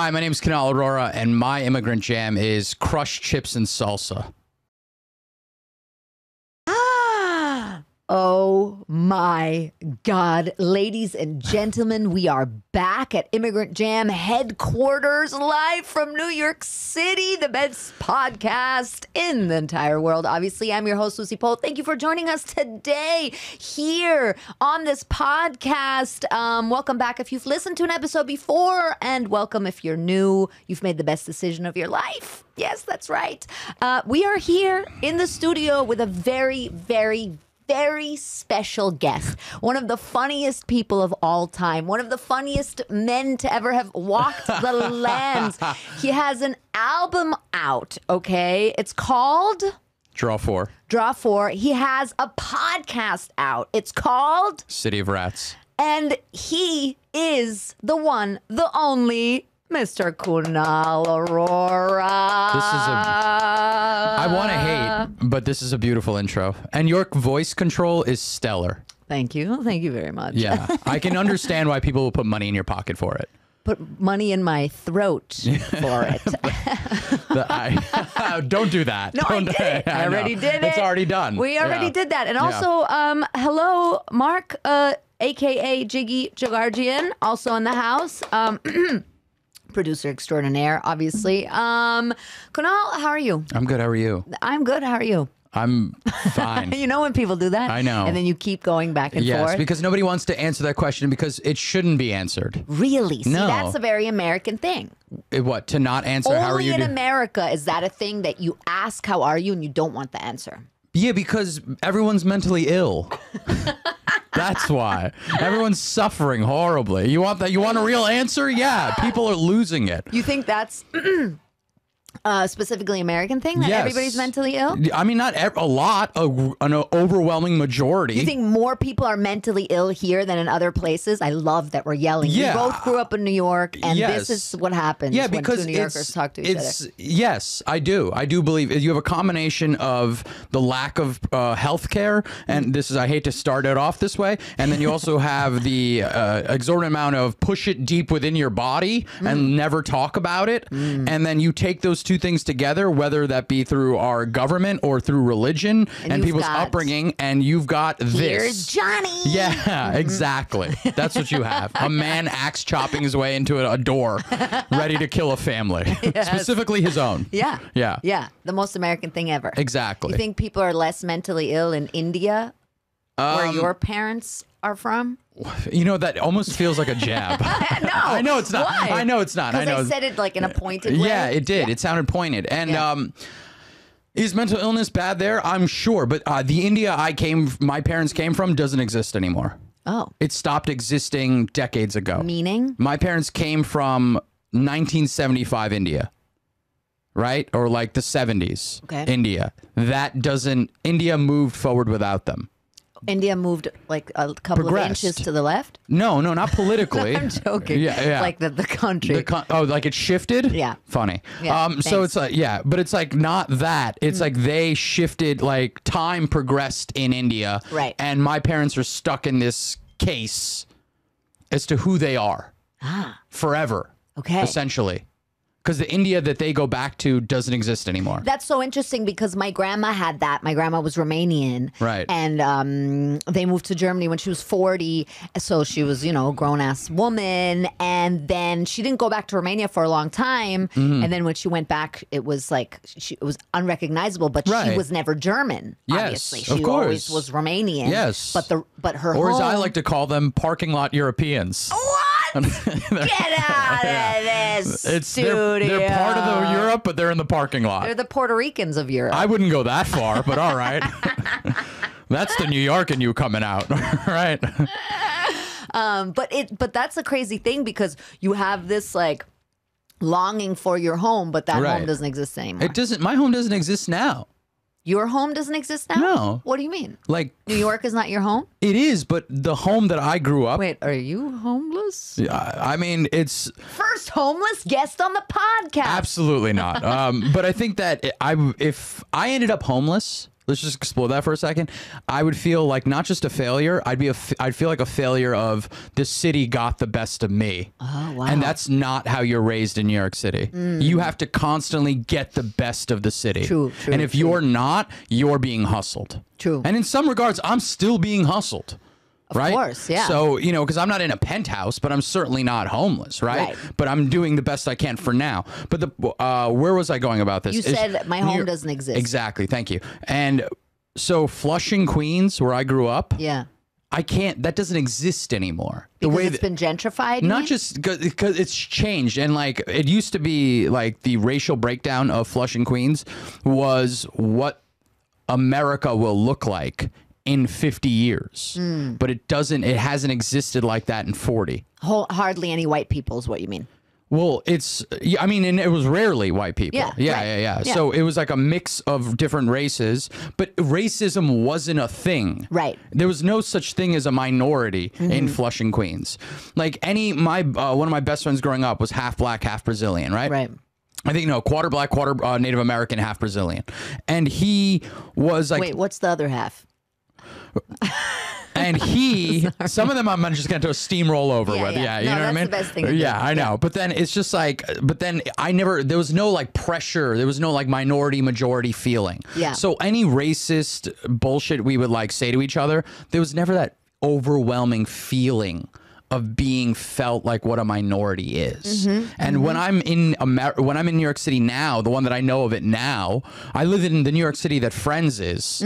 Hi, my name is Kunal Arora, and my immigrant jam is crushed chips and salsa. Oh my God. Ladies and gentlemen, we are back at Immigrant Jam headquarters live from New York City, the best podcast in the entire world. Obviously, I'm your host, Lucie Pohl. Thank you for joining us today here on this podcast. Um, welcome back if you've listened to an episode before, and welcome if you're new. You've made the best decision of your life. Yes, that's right. Uh, we are here in the studio with a very, very, very special guest. One of the funniest people of all time. One of the funniest men to ever have walked the lands. He has an album out, okay? It's called Draw four. Draw 4. He has a podcast out. It's called City of Rats. and he is the one, the only Mr. Kunal Arora. This is a- I want to hate, but this is a beautiful intro. And your voice control is stellar. Thank you. Thank you very much. Yeah. I can understand why people will put money in your pocket for it. Put money in my throat for it. The- I- don't do that. No, I Don't- did it. I know. already did it. It's already done. We already Yeah. did that. And Yeah. also, um, hello, Mark, uh, aka Jiggy Jagarjian, also in the house. Um, producer extraordinaire, obviously. Um, Kunal, how are you? I'm good. How are you? I'm good. How are you? I'm fine. You know when people do that? I know. And then you keep going back and yes, forth. because nobody wants to answer that question because it shouldn't be answered. really? See, No. that's a very American thing. It- what to not answer? how are Only you? in America is that a thing that you ask, how are you, and you don't want the answer. Yeah, because everyone's mentally ill. That's why everyone's suffering horribly. You want that? You want a real answer? Yeah, people are losing it. You think that's uh, specifically American thing that Yes. everybody's mentally ill? I mean, not ev- a lot, a, an overwhelming majority. You think more people are mentally ill here than in other places? I love that we're yelling. Yeah. We both grew up in New York, and Yes. this is what happens yeah, when because New Yorkers talk to each it's other. yes, I do. I do believe you have a combination of the lack of uh, health care, and this is I hate to start it off this way, and then you also have the uh, exorbitant amount of push it deep within your body Mm. and never talk about it, and then you take those two things together, whether that be through our government or through religion and, you've people's got- upbringing, and you've got this. Here's Johnny. Yeah, exactly. That's what you have. A man axe chopping his way into a, a door, ready to kill a family, specifically his own. Yeah. Yeah. Yeah. The most American thing ever. Exactly. You think people are less mentally ill in India, where Um, your parents are from? You know that almost feels like a jab. no, I know it's not. Why? I know it's not. I know. I said it like in a pointed way. yeah, it did. It sounded pointed. And Yeah. um, is mental illness bad there? I'm sure, but uh, the India I came, my parents came from, doesn't exist anymore. Oh, It stopped existing decades ago. meaning? My parents came from 1975 India, right? Or like the 70s Okay. India. That doesn't, India moved forward without them. India moved like a couple of inches to the left. No, no, not politically. I'm joking. Yeah, yeah. Like the, the country. The con- oh, like it shifted? Yeah. Funny. Yeah, um, so. Mm. it's like, yeah, but it's like not that. It's like they shifted, like time progressed in India. Right. And my parents are stuck in this case as to who they are ah, forever, okay. essentially. Because the India that they go back to doesn't exist anymore. That's so interesting because my grandma had that. My grandma was Romanian. Right. And um, they moved to Germany when she was 40. So she was, you know, a grown ass woman. And then she didn't go back to Romania for a long time. Mm-hmm. And then when she went back, it was like, she, it was unrecognizable, but she was never German. Yes, obviously. of She course. always was Romanian. Yes. But the but her or as I like to call them, parking lot Europeans. Get out of this It's studio. they're, they're part of the Europe, but they're in the parking lot. They're the Puerto Ricans of Europe. I wouldn't go that far, but all right. That's the New York in you coming out, right? Um, but it but that's a crazy thing because you have this like longing for your home, but that home doesn't exist anymore. It doesn't. My home doesn't exist now. Your home doesn't exist now. No. What do you mean? Like New York is not your home? it is, but the home that I grew up. Wait, are you homeless? I I mean, it's First homeless guest on the podcast. absolutely not. Um, but I think that I, if I ended up homeless, let's just explore that for a second. I would feel like not just a failure. I'd be a. I'd feel like a failure of the city got the best of me. Oh, wow. And that's not how you're raised in New York City. You have to constantly get the best of the city. Mm. True, true, And if true. you're not, you're being hustled. True. And in some regards, I'm still being hustled. Right? course, yeah. So, you know, because I'm not in a penthouse, but I'm certainly not homeless, right? Right. But I'm doing the best I can for now. But the uh, where was I going about this? You Is- said my home doesn't exist. Exactly. Thank you. And so Flushing, Queens, where I grew up, Yeah. I can't. That doesn't exist anymore. Because the way it's that, been gentrified. not mean? just because it's changed and like it used to be like the racial breakdown of Flushing, Queens was what America will look like in 50 years. Hmm. But it doesn't. It hasn't existed like that in 40. Whole, hardly any white people is what you mean. Well, it's. yeah, I mean, and it was rarely white people. Yeah, yeah, right. yeah, yeah, Yeah. So it was like a mix of different races, but racism wasn't a thing. Right. Mm-hmm. There was no such thing as a minority in Flushing, Queens. Like any my uh, one of my best friends growing up was half black, half Brazilian, right? Right. I think no, quarter black, quarter uh, Native American, half Brazilian, and he was like, Wait, what's the other half? and he some of them I'm just going to steamroll over Yeah, with. yeah. Yeah, you No, know what I mean? best thing to do. Yeah, I know. But then it's just like but then I never there was no like pressure. There was no like minority majority feeling. Yeah. So any racist bullshit we would like say to each other, there was never that overwhelming feeling of being felt like what a minority is. Mm-hmm. And when I'm in Amer- when I'm in New York City now, the one that I know of it now, I live in the New York City that Friends is,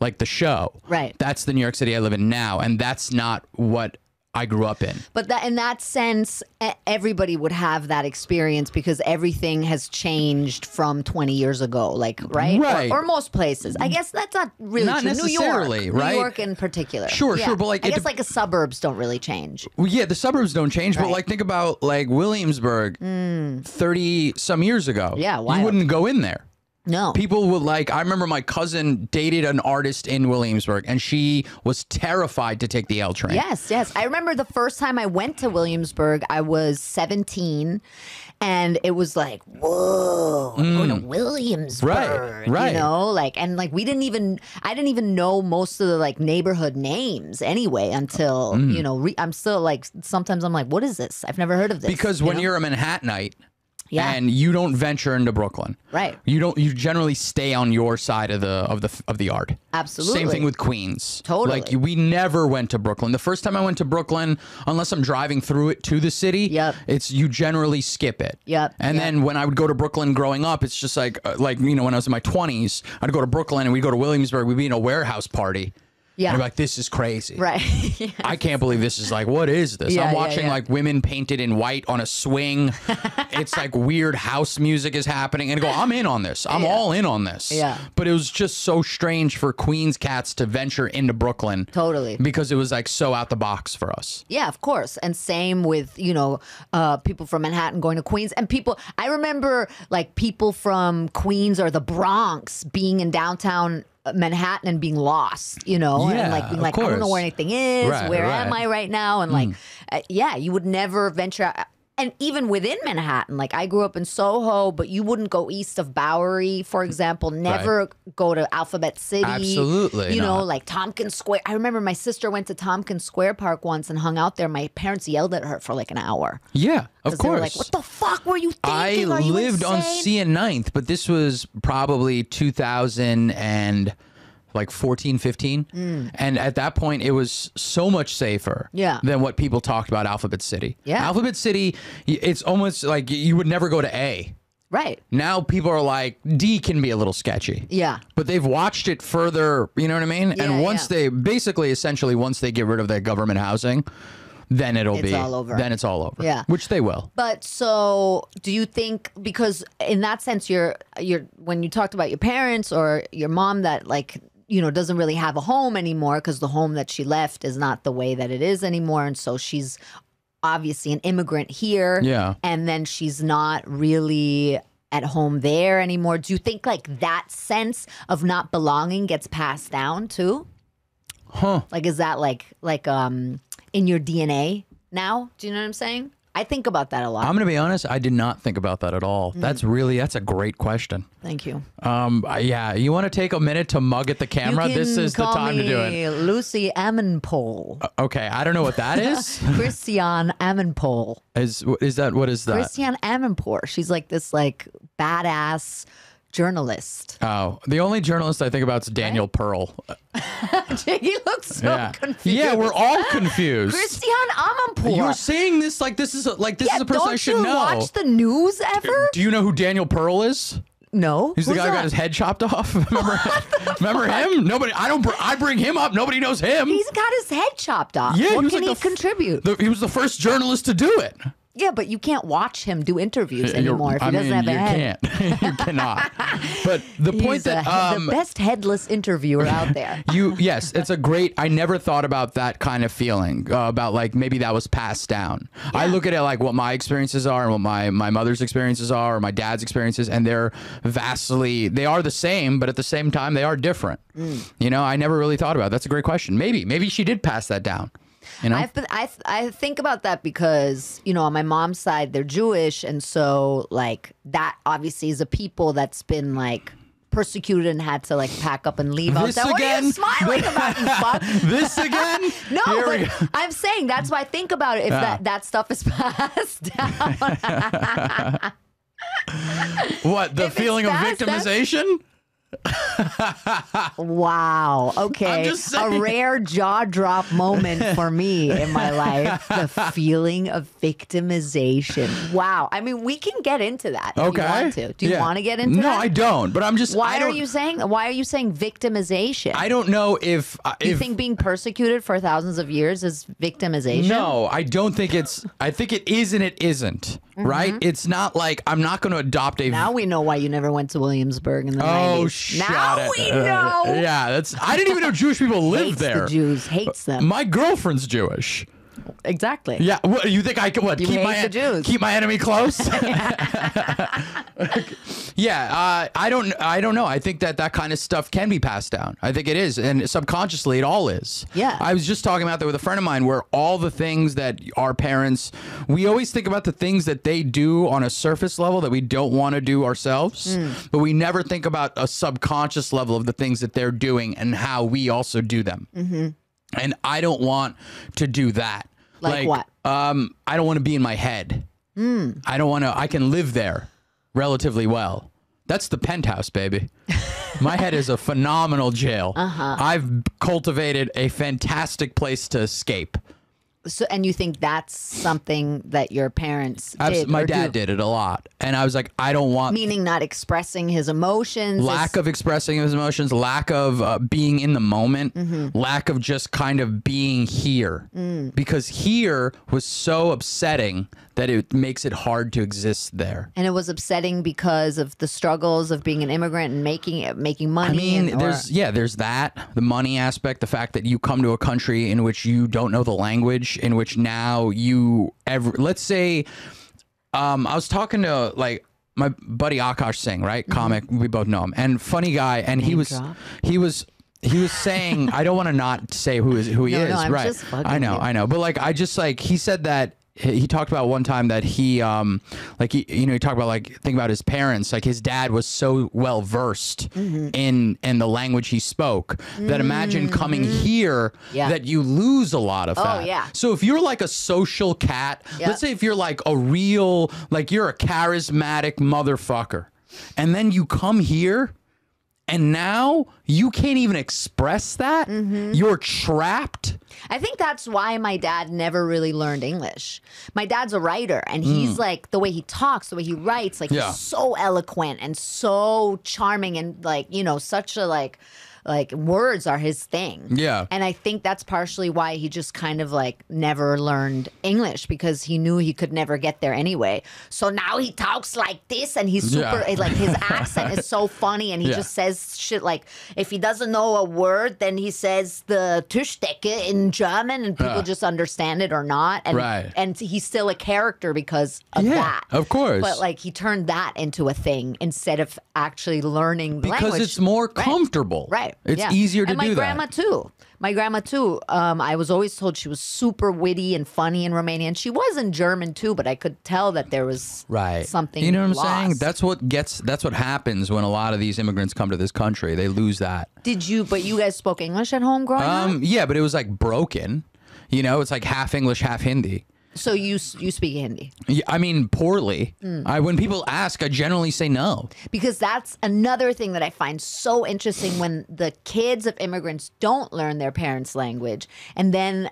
like the show. Mm-hmm. Right. That's the New York City I live in now, and that's not what I grew up in. But that in that sense, everybody would have that experience because everything has changed from 20 years ago, like right, Or- Right. Or, most places. I guess that's not really Not true. necessarily, New York, right? New York in particular. Sure, Yeah. sure, but, like, I it guess like the suburbs don't really change. Well, yeah, the suburbs don't change, but like think about like Williamsburg, mm. thirty some years ago. Yeah, you wouldn't go in there. No, People would like. I remember my cousin dated an artist in Williamsburg, and she was terrified to take the L train. Yes, yes. I remember the first time I went to Williamsburg, I was 17. And it was like, whoa, I'm going to Williamsburg. Right, right. You know, like, and like, we didn't even, I didn't even know most of the like neighborhood names anyway until, Mm. you know, re- I'm still like, sometimes I'm like, what is this? I've never heard of this. Because you when know? you're a Manhattanite, Yeah. and you don't venture into Brooklyn, Right. You don't. You generally stay on your side of the of the of the yard. Absolutely. Same thing with Queens. Totally. Like we never went to Brooklyn. The first time I went to Brooklyn, unless I'm driving through it to the city, Yep. it's you generally skip it. Yep, And yep. then when I would go to Brooklyn growing up, it's just like uh, like you know when I was in my 20s, I'd go to Brooklyn and we'd go to Williamsburg. We'd be in a warehouse party. Yeah. And like, this is crazy. right. I can't believe this is like, what is this? Yeah, I'm watching yeah. like women painted in white on a swing. it's like weird house music is happening. And I go, I'm in on this. I'm Yeah. all in on this. Yeah. But it was just so strange for Queens cats to venture into Brooklyn. Totally. Because it was like so out the box for us. Yeah, of course. And same with, you know, uh, people from Manhattan going to Queens. And people, I remember like people from Queens or the Bronx being in downtown Manhattan and being lost, you know, Yeah, and like being like, I don't know where anything is. Right, where am. I right now? And like, uh, yeah, you would never venture out. And even within Manhattan, like I grew up in Soho, but you wouldn't go east of Bowery, for example. Never go to Alphabet City. Absolutely You know, like Tompkins Square. I remember my sister went to Tompkins Square Park once and hung out there. My parents yelled at her for like an hour. Yeah, of 'Cause they were course. like, what the fuck were you I thinking? You lived on insane?" C and 9th, but this was probably 2000 and like 14, 15. And at that point, it was so much safer Mm. Yeah. than what people talked about Alphabet City. Yeah. Alphabet City, it's almost like you would never go to A. Right. Now people are like, D can be a little sketchy. Yeah. But they've watched it further, you know what I mean? Yeah, and once yeah. they basically, essentially, once they get rid of their government housing, then it'll It's be all over. Then it's all over. Yeah. which they will. But so, do you think because in that sense, you're you're when you talked about your parents or your mom that like you know doesn't really have a home anymore because the home that she left is not the way that it is anymore, and so she's obviously an immigrant here. Yeah. and then she's not really at home there anymore. Do you think like that sense of not belonging gets passed down too? Huh. Like, is that like like um in your DNA now? Do you know what I'm saying? I think about that a lot. I'm gonna be honest. I did not think about that at all. Mm. That's really that's a great question. Thank you. Um, uh, yeah, you want to take a minute to mug at the camera? This is the time to do it. Lucy Amonpole. Okay, I don't know what that is. Christian Amonpole. is is that what is that? Christiane Amanpour. She's like this like badass journalist. Oh, the only journalist I think about is Daniel Pearl. he looks so yeah, confused. yeah, we're all confused. Christiane Amanpour. You're saying this like this is a, like this yeah, is a person I should know. don't you watch the news ever? Do you know who Daniel Pearl is? No. He's the Who's guy who got his head chopped off. remember remember him? Nobody. I don't. Br- I bring him up. Nobody knows him. He's got his head chopped off. Yeah, he what was can like he contribute? The- he was the first journalist to do it. Yeah, but you can't watch him do interviews You're- anymore if he I doesn't mean, have a you head. can't. you cannot. But the point He's that a- um, the best headless interviewer out there. you yes it's a great i never thought about that kind of feeling uh, about like maybe that was passed down i look at it like what my experiences are and what my my mother's experiences are or my dad's experiences and they're vastly they are the same but at the same time they are different Mm. you know i never really thought about it. that's a great question maybe maybe she did pass that down you know I've been, I I think about that because you know on my mom's side they're Jewish and so like that obviously is a people that's been like persecuted and had to like pack up and leave. I was This like, what are you again? smiling about, you fuck? this again No, Here but I'm saying that's why I think about it. If that, that stuff is passed down, what the If feeling of fast, that's- victimization wow. Okay, a rare jaw drop moment for me in my life. The feeling of victimization. Wow. I mean, we can get into that. If okay You want to? Do you Yeah. want to get into it? no that? i don't but i'm just I Why are you saying? Why are you saying victimization? i don't know if uh, you if think being persecuted for thousands of years is victimization? No, I don't think it's. I think it is and it isn't. Right? It's not like I'm not going to adopt a. Mm-hmm. Now we know why you never went to Williamsburg in the oh, 90s. shut now we Uh, know. yeah, that's. I didn't even know Jewish people live Hates there. the Jews. Hates them. My girlfriend's Jewish. Exactly. Yeah, what you think I could what You keep my keep my enemy close? yeah, uh, I don't I don't know. I think that that kind of stuff can be passed down. I think it is, and subconsciously it all is. Yeah. I was just talking about that with a friend of mine, where all the things that our parents, we always think about the things that they do on a surface level that we don't want to do ourselves, Hmm. but we never think about a subconscious level of the things that they're doing and how we also do them. Mm-hmm. And I don't want to do that. Like what? Hmm. Um, I don't want to be in my head. I don't want to. I can live there relatively well. That's the penthouse, baby. my head is a phenomenal jail. Uh-huh. I've cultivated a fantastic place to escape. So, and you think that's something that your parents Abs- did? my or dad do? did it a lot, and I was like, I don't want Meaning not expressing his emotions. lack of expressing his emotions, lack of uh, being in the moment, Mm-hmm. lack of just kind of being here. Mm. Because here was so upsetting that it makes it hard to exist there. and it was upsetting because of the struggles of being an immigrant and making it, making money. I mean, and- there's yeah, there's that the money aspect, the fact that you come to a country in which you don't know the language, in which now you ever let's say, um, I was talking to like my buddy Akash Singh, right, comic, we both know him, and funny guy, and he Mm-hmm. Was drop. he was. He was saying, I don't want to not say who is who he No, is, no, right? I know, you. I know, but like, I just like he said that he talked about one time that he um like he you know he talked about like think about his parents like his dad was so well versed Mm-hmm. in in the language he spoke that imagine coming here Mm-hmm. Yeah. that you lose a lot of Oh, that yeah. so if you're like a social cat Yeah. let's say if you're like a real like you're a charismatic motherfucker and then you come here and now you can't even express that Mm-hmm. you're trapped I think that's why my dad never really learned English. My dad's a writer, and he's like the way he talks, the way he writes, like Hmm. Yeah. he's so eloquent and so charming, and like you know, such a like. Like words are his thing. Yeah. And I think that's partially why he just kind of like never learned English because he knew he could never get there anyway. So now he talks like this and he's super Yeah. like his accent is so funny and he Yeah. just says shit like if he doesn't know a word then he says the Tischdecke in German and people Yeah. just understand it or not and Right. and he's still a character because of Yeah, that. of course. But like he turned that into a thing instead of actually learning because language. it's more comfortable. Right. comfortable It's yeah. easier to and my do that. grandma too. My grandma too. Um, I was always told she was super witty and funny in Romanian. She was in German too, but I could tell that there was Right. something. You know what I'm lost. saying? That's what gets that's what happens when a lot of these immigrants come to this country. They lose that. Did you? But you guys spoke English at home growing up, Um yeah, but it was like broken. You know, it's like half English, half Hindi. So you you speak Hindi Yeah, I mean, poorly. Mm. I when people ask, I generally say no. because that's another thing that I find so interesting when the kids of immigrants don't learn their parents' language, and then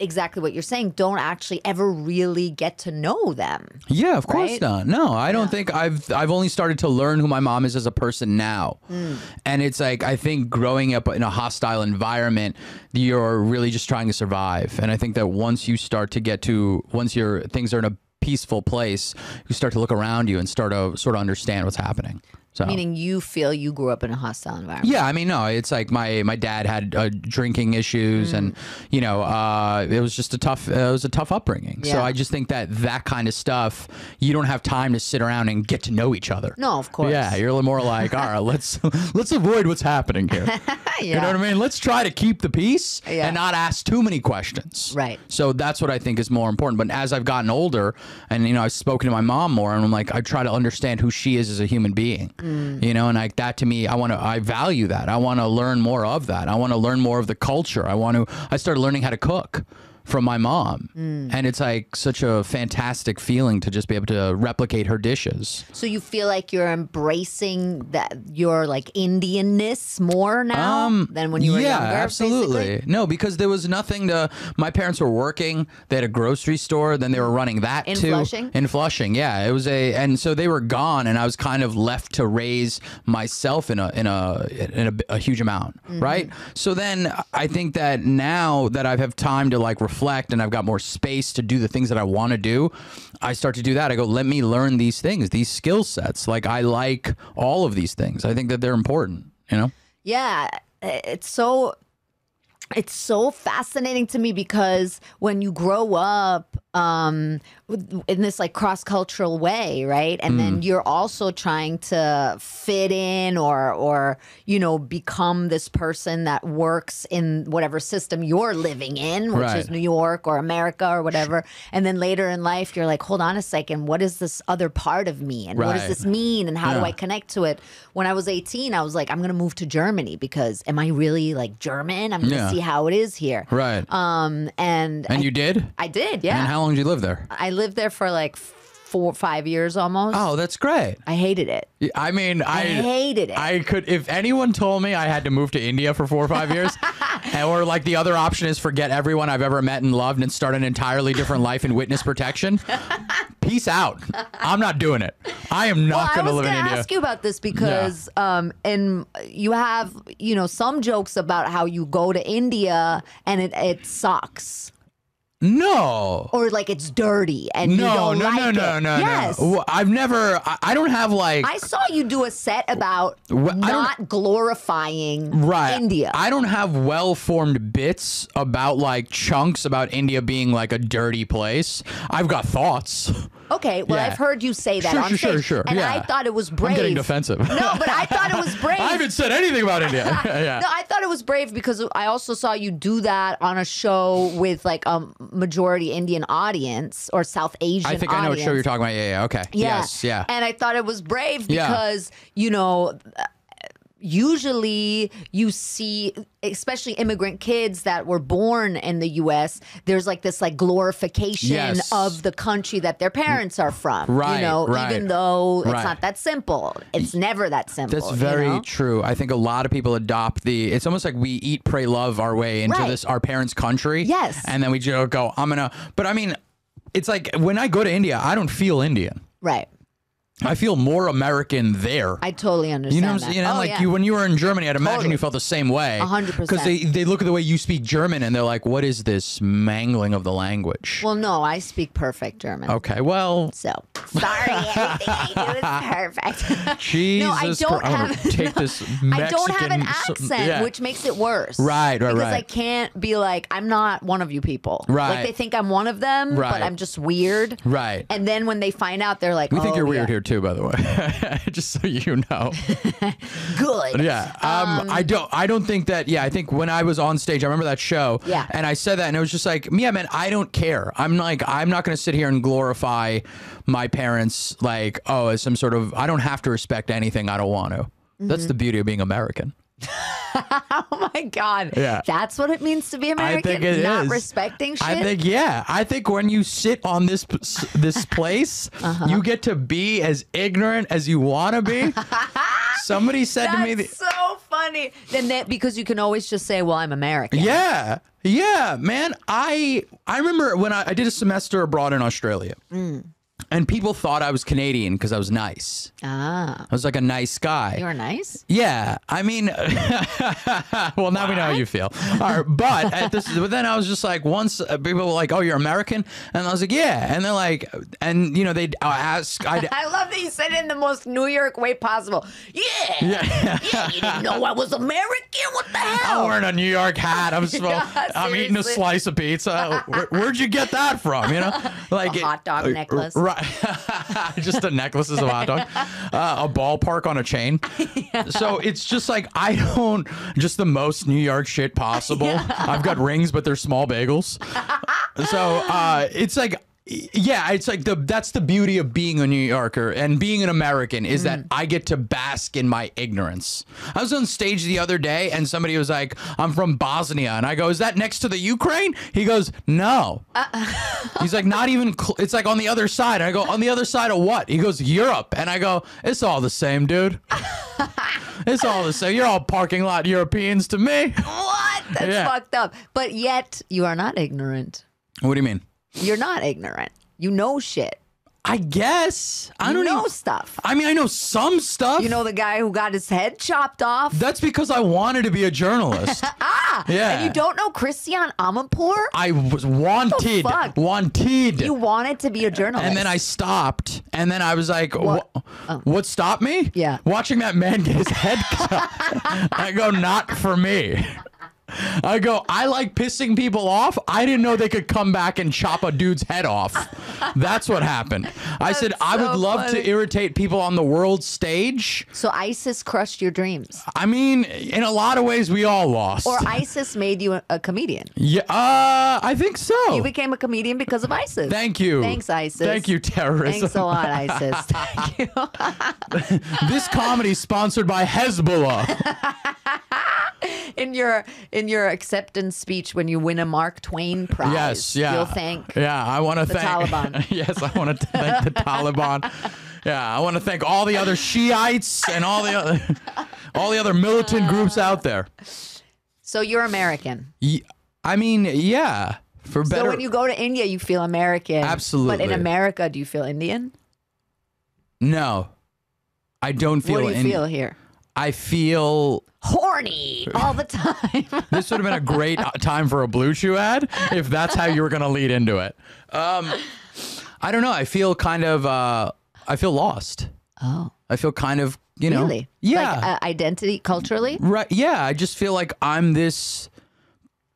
exactly what you're saying, don't actually ever really get to know them. Yeah, of course Right? not. No, I don't think I've I've only started to learn who my mom is as a person now. Mm. And it's like I think growing up in a hostile environment, you're really just trying to survive. And I think that once you start to get to once your things are in a peaceful place, you start to look around you and start to sort of understand what's happening. So Meaning you feel you grew up in a hostile environment. yeah, I mean, no, it's like my my dad had uh, drinking issues, and Mm. you know, uh, it was just a tough it was a tough upbringing. So I just think that that kind of stuff, you don't have time to sit around and get to know each other. No, of course. Yeah, you're a little more like, all right, let's let's avoid what's happening here. You know what I mean? Let's try to keep the peace Yeah. and not ask too many questions. Right. So that's what I think is more important. But as I've gotten older, and you know, I've spoken to my mom more, and I'm like, I try to understand who she is as a human being. Mm. Mm. You know, and like that to me, I want to, I value that. I want to learn more of that. I want to learn more of the culture. I want to. I started learning how to cook from my mom, Mm. and it's like such a fantastic feeling to just be able to replicate her dishes. So you feel like you're embracing that your like Indianness more now than when you were Um, yeah, younger. absolutely. basically? No, because there was nothing to. My parents were working. They had a grocery store. Then they were running that In too. Flushing? In Flushing, yeah. It was a, and so they were gone, and I was kind of left to raise myself in a in a in a, a huge amount, Mm-hmm. right? So then I think that now that I have time to like reflect and I've got more space to do the things that I want to do, I start to do that. I go, let me learn these things, these skill sets. Like I like all of these things. I think that they're important. You know. Yeah, it's so it's so fascinating to me because when you grow up um in this like cross-cultural way right and Mm. then you're also trying to fit in or or you know become this person that works in whatever system you're living in which Right. is New York or America or whatever and then later in life you're like hold on a second what is this other part of me and what does this mean and how do I connect to it when I was 18 I was like I'm going to move to Germany because am I really like German I'm going to Yeah. see how it is here Right. um and and I, you did? I did yeah long did you live there? I lived there for like four five years almost Oh, that's great. I hated it I mean, I, I hated it I could if anyone told me I had to move to India for four or five years, and or like the other option is forget everyone I've ever met and loved and start an entirely different life in witness protection. Peace out. I'm not doing it. I am Well, not I going to was live in India. ask you about this because, um, and you have, you know, some jokes about how you go to India and it, it sucks no. or like it's dirty and you don't no, like no, it. no, no, yes. no. Well, I've never. I, I don't have like. I saw you do a set about don't- not glorifying right India. i don't have well-formed bits about like chunks about india being like a dirty place i've got thoughts okay, well, Yeah. I've heard you say that Sure, on sure, stage, sure, sure. and Yeah. I thought it was brave. i'm getting defensive No, but I thought it was brave. i haven't said anything about india yeah No, I thought it was brave because I also saw you do that on a show with like a majority Indian audience or South Asian. I think I know what show you're talking about. Yeah, yeah, okay. Yeah. Yes, yeah. And I thought it was brave because, you know, usually you see especially immigrant kids that were born in the US there's like this like glorification Yes. of the country that their parents are from Right, you know right. even though it's Right. not that simple it's never that simple That's you very know? true. I think a lot of people adopt the. It's almost like we eat, pray, love our way into this our parents' country. Yes. and then we just go, I'm gonna. But I mean, it's like when I go to India, I don't feel Indian. right I feel more American there. I totally understand you know what I'm that. saying? And Oh, like yeah. you, when you were in Germany, I'd imagine Totally. you felt the same way. A hundred percent. Because they, they look at the way you speak German and they're like, what is this mangling of the language? well no I speak perfect German okay, well, So sorry, everything I do is perfect. Jesus no, I Christ, don't I'm have. take this I don't have an accent, yeah. which makes it worse. Right, right, because right. I can't be like I'm not one of you people. Right. Like they think I'm one of them, Right. but I'm just weird. Right. And then when they find out, they're like, We think "Oh, you're weird yeah." here too, by the way, just so you know. Good. Yeah. Um, I don't. I don't think that. Yeah. I think when I was on stage, I remember that show. Yeah. And I said that, and it was just like, yeah, man. I don't care. I'm like, I'm not going to sit here and glorify my parents like, oh, as some sort of. I don't have to respect anything. I don't want to. That's Mm-hmm. the beauty of being American. Oh my God. Yeah. That's what it means to be American. think it Not is. respecting shit. I think yeah. I think when you sit on this this place, Uh-huh. you get to be as ignorant as you want to be. Somebody said to me, That's that, so funny. Then that because you can always just say, "Well, I'm American." yeah, yeah, man. I I remember when I, I did a semester abroad in Australia, Mm. And people thought I was Canadian because I was nice. Ah, I was like a nice guy. You were nice. Yeah, I mean, well, now we know how you feel. All right, but at this, but then I was just like, once uh, people were like, "Oh, you're American," and I was like, "Yeah," and they're like, and you know, they'd ask, I'd, I love that you said it in the most New York way possible. Yeah. yeah, Yeah, you didn't know I was American? What the hell? I'm wearing a New York hat. I'm, Yeah, I'm eating a slice of pizza. Where, where'd you get that from? You know, like A hot dog uh, necklace. right? just the necklaces of hot dog, uh, a ballpark on a chain. So it's just like I don't just the most New York shit possible. I've got rings, but they're small bagels. so uh, it's like. Yeah, it's like the that's the beauty of being a New Yorker and being an American is that mm. I get to bask in my ignorance. I was on stage the other day and somebody was like, "I'm from Bosnia," and I go, "Is that next to the Ukraine?" He goes, "No." Uh-uh. He's like, "Not even." Cl-. It's like on the other side. I go, "On the other side of what?" He goes, "Europe," and I go, "It's all the same, dude. it's all the same. You're all parking lot Europeans to me." What? That's Yeah. fucked up. But yet, you are not ignorant. What do you mean? You're not ignorant. You know shit. I guess I You don't know even. stuff. I mean, I know some stuff. You know the guy who got his head chopped off? That's because I wanted to be a journalist. ah! Yeah. And you don't know Christiane Amanpour? I was wanted, fuck? wanted. You wanted to be a journalist. and then I stopped, and then I was like, What? "What? What stopped me? Yeah. watching that man get his head cut. I go, not for me. I go, I like pissing people off. I didn't know they could come back and chop a dude's head off. That's what happened. I said, That's I would love funny. to irritate people on the world stage. So ISIS crushed your dreams. I mean, in a lot of ways, we all lost. Or ISIS made you a, a comedian. yeah, uh, I think so. You became a comedian because of ISIS. Thank you. Thanks, ISIS. Thank you, terrorism. Thanks a lot, ISIS. Thank you. This comedy is sponsored by Hezbollah. in your in your acceptance speech when you win a Mark Twain prize, Yes, yeah. you'll thank Yeah, I want to thank Taliban. yes, I want to thank the Taliban. Yeah, I want to thank all the other Shiites and all the other all the other militant groups out there. So you're American. Ye- I mean, yeah, for better. So when you go to India, you feel American. Absolutely. But in America, do you feel Indian? no, I don't feel. what do you any- feel here? I feel Horny all the time. this would have been a great time for a BlueChew ad if that's how you were going to lead into it. Um, I don't know. I feel kind of. Uh, I feel lost. oh, I feel kind of. You know. really? Yeah. Like uh, identity culturally? Right. Yeah. I just feel like I'm this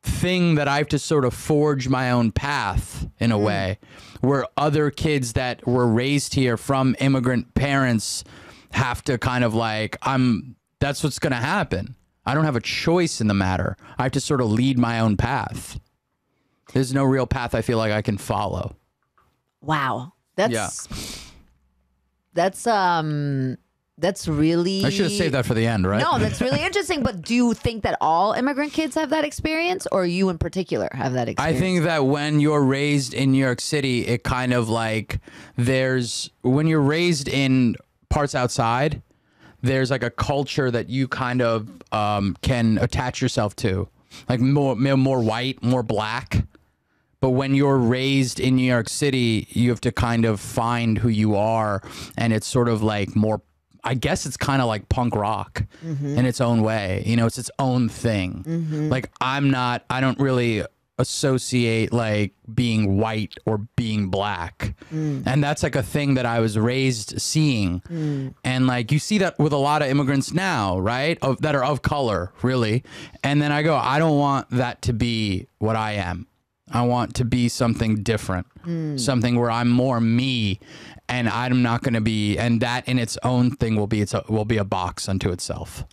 thing that I have to sort of forge my own path in a way where other kids that were raised here from immigrant parents have to kind of like, I'm, that's what's going to happen. I don't have a choice in the matter. I have to sort of lead my own path. There's no real path I feel like I can follow. Wow. That's Yeah. that's um that's really I should have saved that for the end, right? No, that's really interesting. But do you think that all immigrant kids have that experience, or you in particular have that experience? I think that when you're raised in New York City, it kind of like there's when you're raised in parts outside, there's like a culture that you kind of um, can attach yourself to, like more more white, more black. But when you're raised in New York City, you have to kind of find who you are, and it's sort of like more. I guess it's kind of like punk rock in its own way. You know, it's its own thing. Like I'm not. I don't really associate like being white or being black, mm. and that's like a thing that I was raised seeing. Mm. And like you see that with a lot of immigrants now, right? Of that are of color, really. And then I go, I don't want that to be what I am. I want to be something different, mm. something where I'm more me. and I'm not going to be, and that in its own thing will be its will be a box unto itself.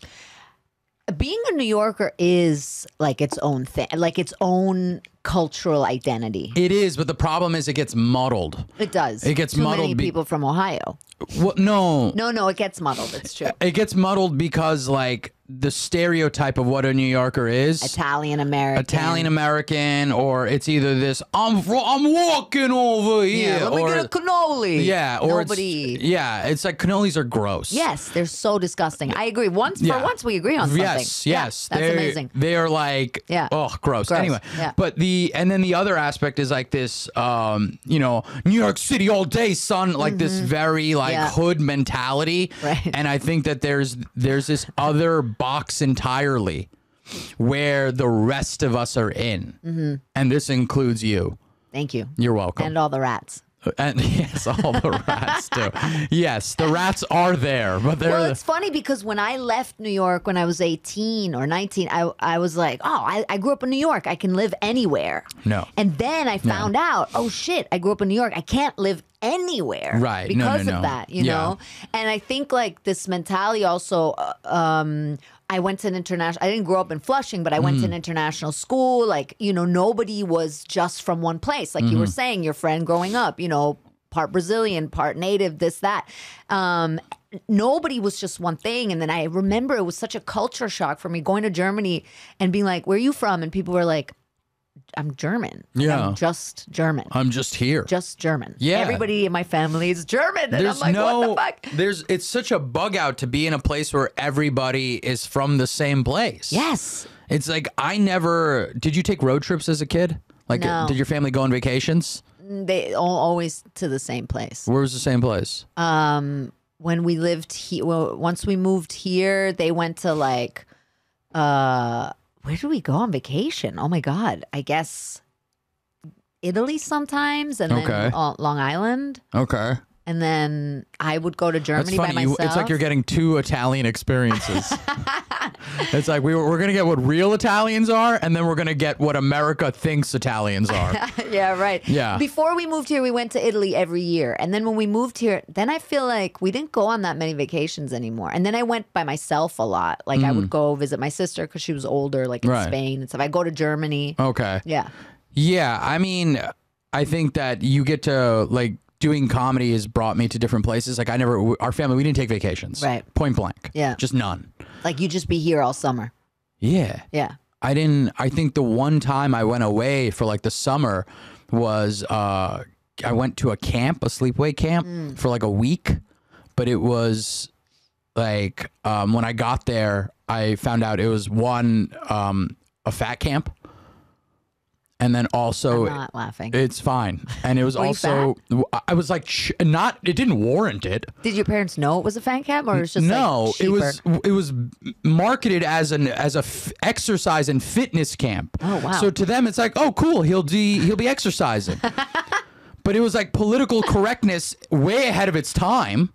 Being a New Yorker is like its own thing, like its own cultural identity. It is, but the problem is it gets muddled. It does. It gets Too muddled Many be- people from Ohio. Well, no, No, no, it gets muddled. It's true. it gets muddled because like the stereotype of what a New Yorker is. Italian American. Italian American, or it's either this I'm I'm walking over here, Yeah, let me or get a cannoli. yeah, or nobody. it's, yeah, it's like cannolis are gross. Yes, they're so disgusting. I agree. Once Yeah. for once, we agree on something. Yes, Yeah, yes, that's they amazing. they are like Yeah. oh gross. Gross, Anyway, yeah. but the and then the other aspect is like this, um, you know, New York City all day, son, like this very like Mm-hmm. Yeah. hood mentality. Right. And I think that there's there's this other box entirely where the rest of us are in, Mm-hmm. and this includes you. Thank you. You're welcome. And all the rats. And yes, all the rats too. Yes, the rats are there, but they're Well, it's funny because when I left New York when I was 18 or 19, I, I was like, oh, I, I grew up in New York. I can live anywhere. No. And then I found out, oh, shit, I grew up in New York. I can't live anywhere. Right. No, no, Because no. of that, you Yeah. know? And I think like this mentality also, uh, um, I went to an international, I didn't grow up in Flushing, but I went to Mm. an international school. Like, you know, nobody was just from one place. Like you were Mm-hmm. saying, your friend growing up, you know, part Brazilian, part native, this, that. Um, nobody was just one thing. And then I remember it was such a culture shock for me going to Germany and being like, where are you from? And people were like, I'm German. Yeah. I'm just German. I'm just here. just German. Yeah. Everybody in my family is German. And there's I'm like, no what the fuck? there's it's such a bug out to be in a place where everybody is from the same place. Yes. It's like I never did you take road trips as a kid? Like No. did your family go on vacations? They all always to the same place. Where was the same place? Um, when we lived here, well, once we moved here, they went to like, uh, where do we go on vacation? Oh my God. I guess Italy sometimes and Okay. then Long Island. Okay. And then I would go to Germany by funny. You, myself. it's like you're getting two Italian experiences. it's like we, we're going to get what real Italians are, and then we're going to get what America thinks Italians are. yeah, right. Yeah. Before we moved here, we went to Italy every year. And then when we moved here, then I feel like we didn't go on that many vacations anymore. And then I went by myself a lot. Like I would go visit my sister because she was older, like in Mm. Right. Spain and stuff. I go to Germany. Okay. Yeah. Yeah, I mean, I think that you get to like doing comedy has brought me to different places. Like I never, our family, we didn't take vacations. Right. Point blank. Yeah. Just none. Like you just be here all summer. Yeah. Yeah. I didn't. I think the one time I went away for like the summer was uh I went to a camp, a sleepaway camp for like a week, but it was like um when I got there, I found out it was one um a fat camp. And then also I'm not laughing. it's fine. And it was also I was like not it didn't warrant it. Did your parents know it was a fan camp or it was just no, like, it was it was marketed as an as a f- exercise and fitness camp. Oh, wow. So to them, it's like, oh, cool, he'll de- he'll be exercising. but it was like political correctness way ahead of its time.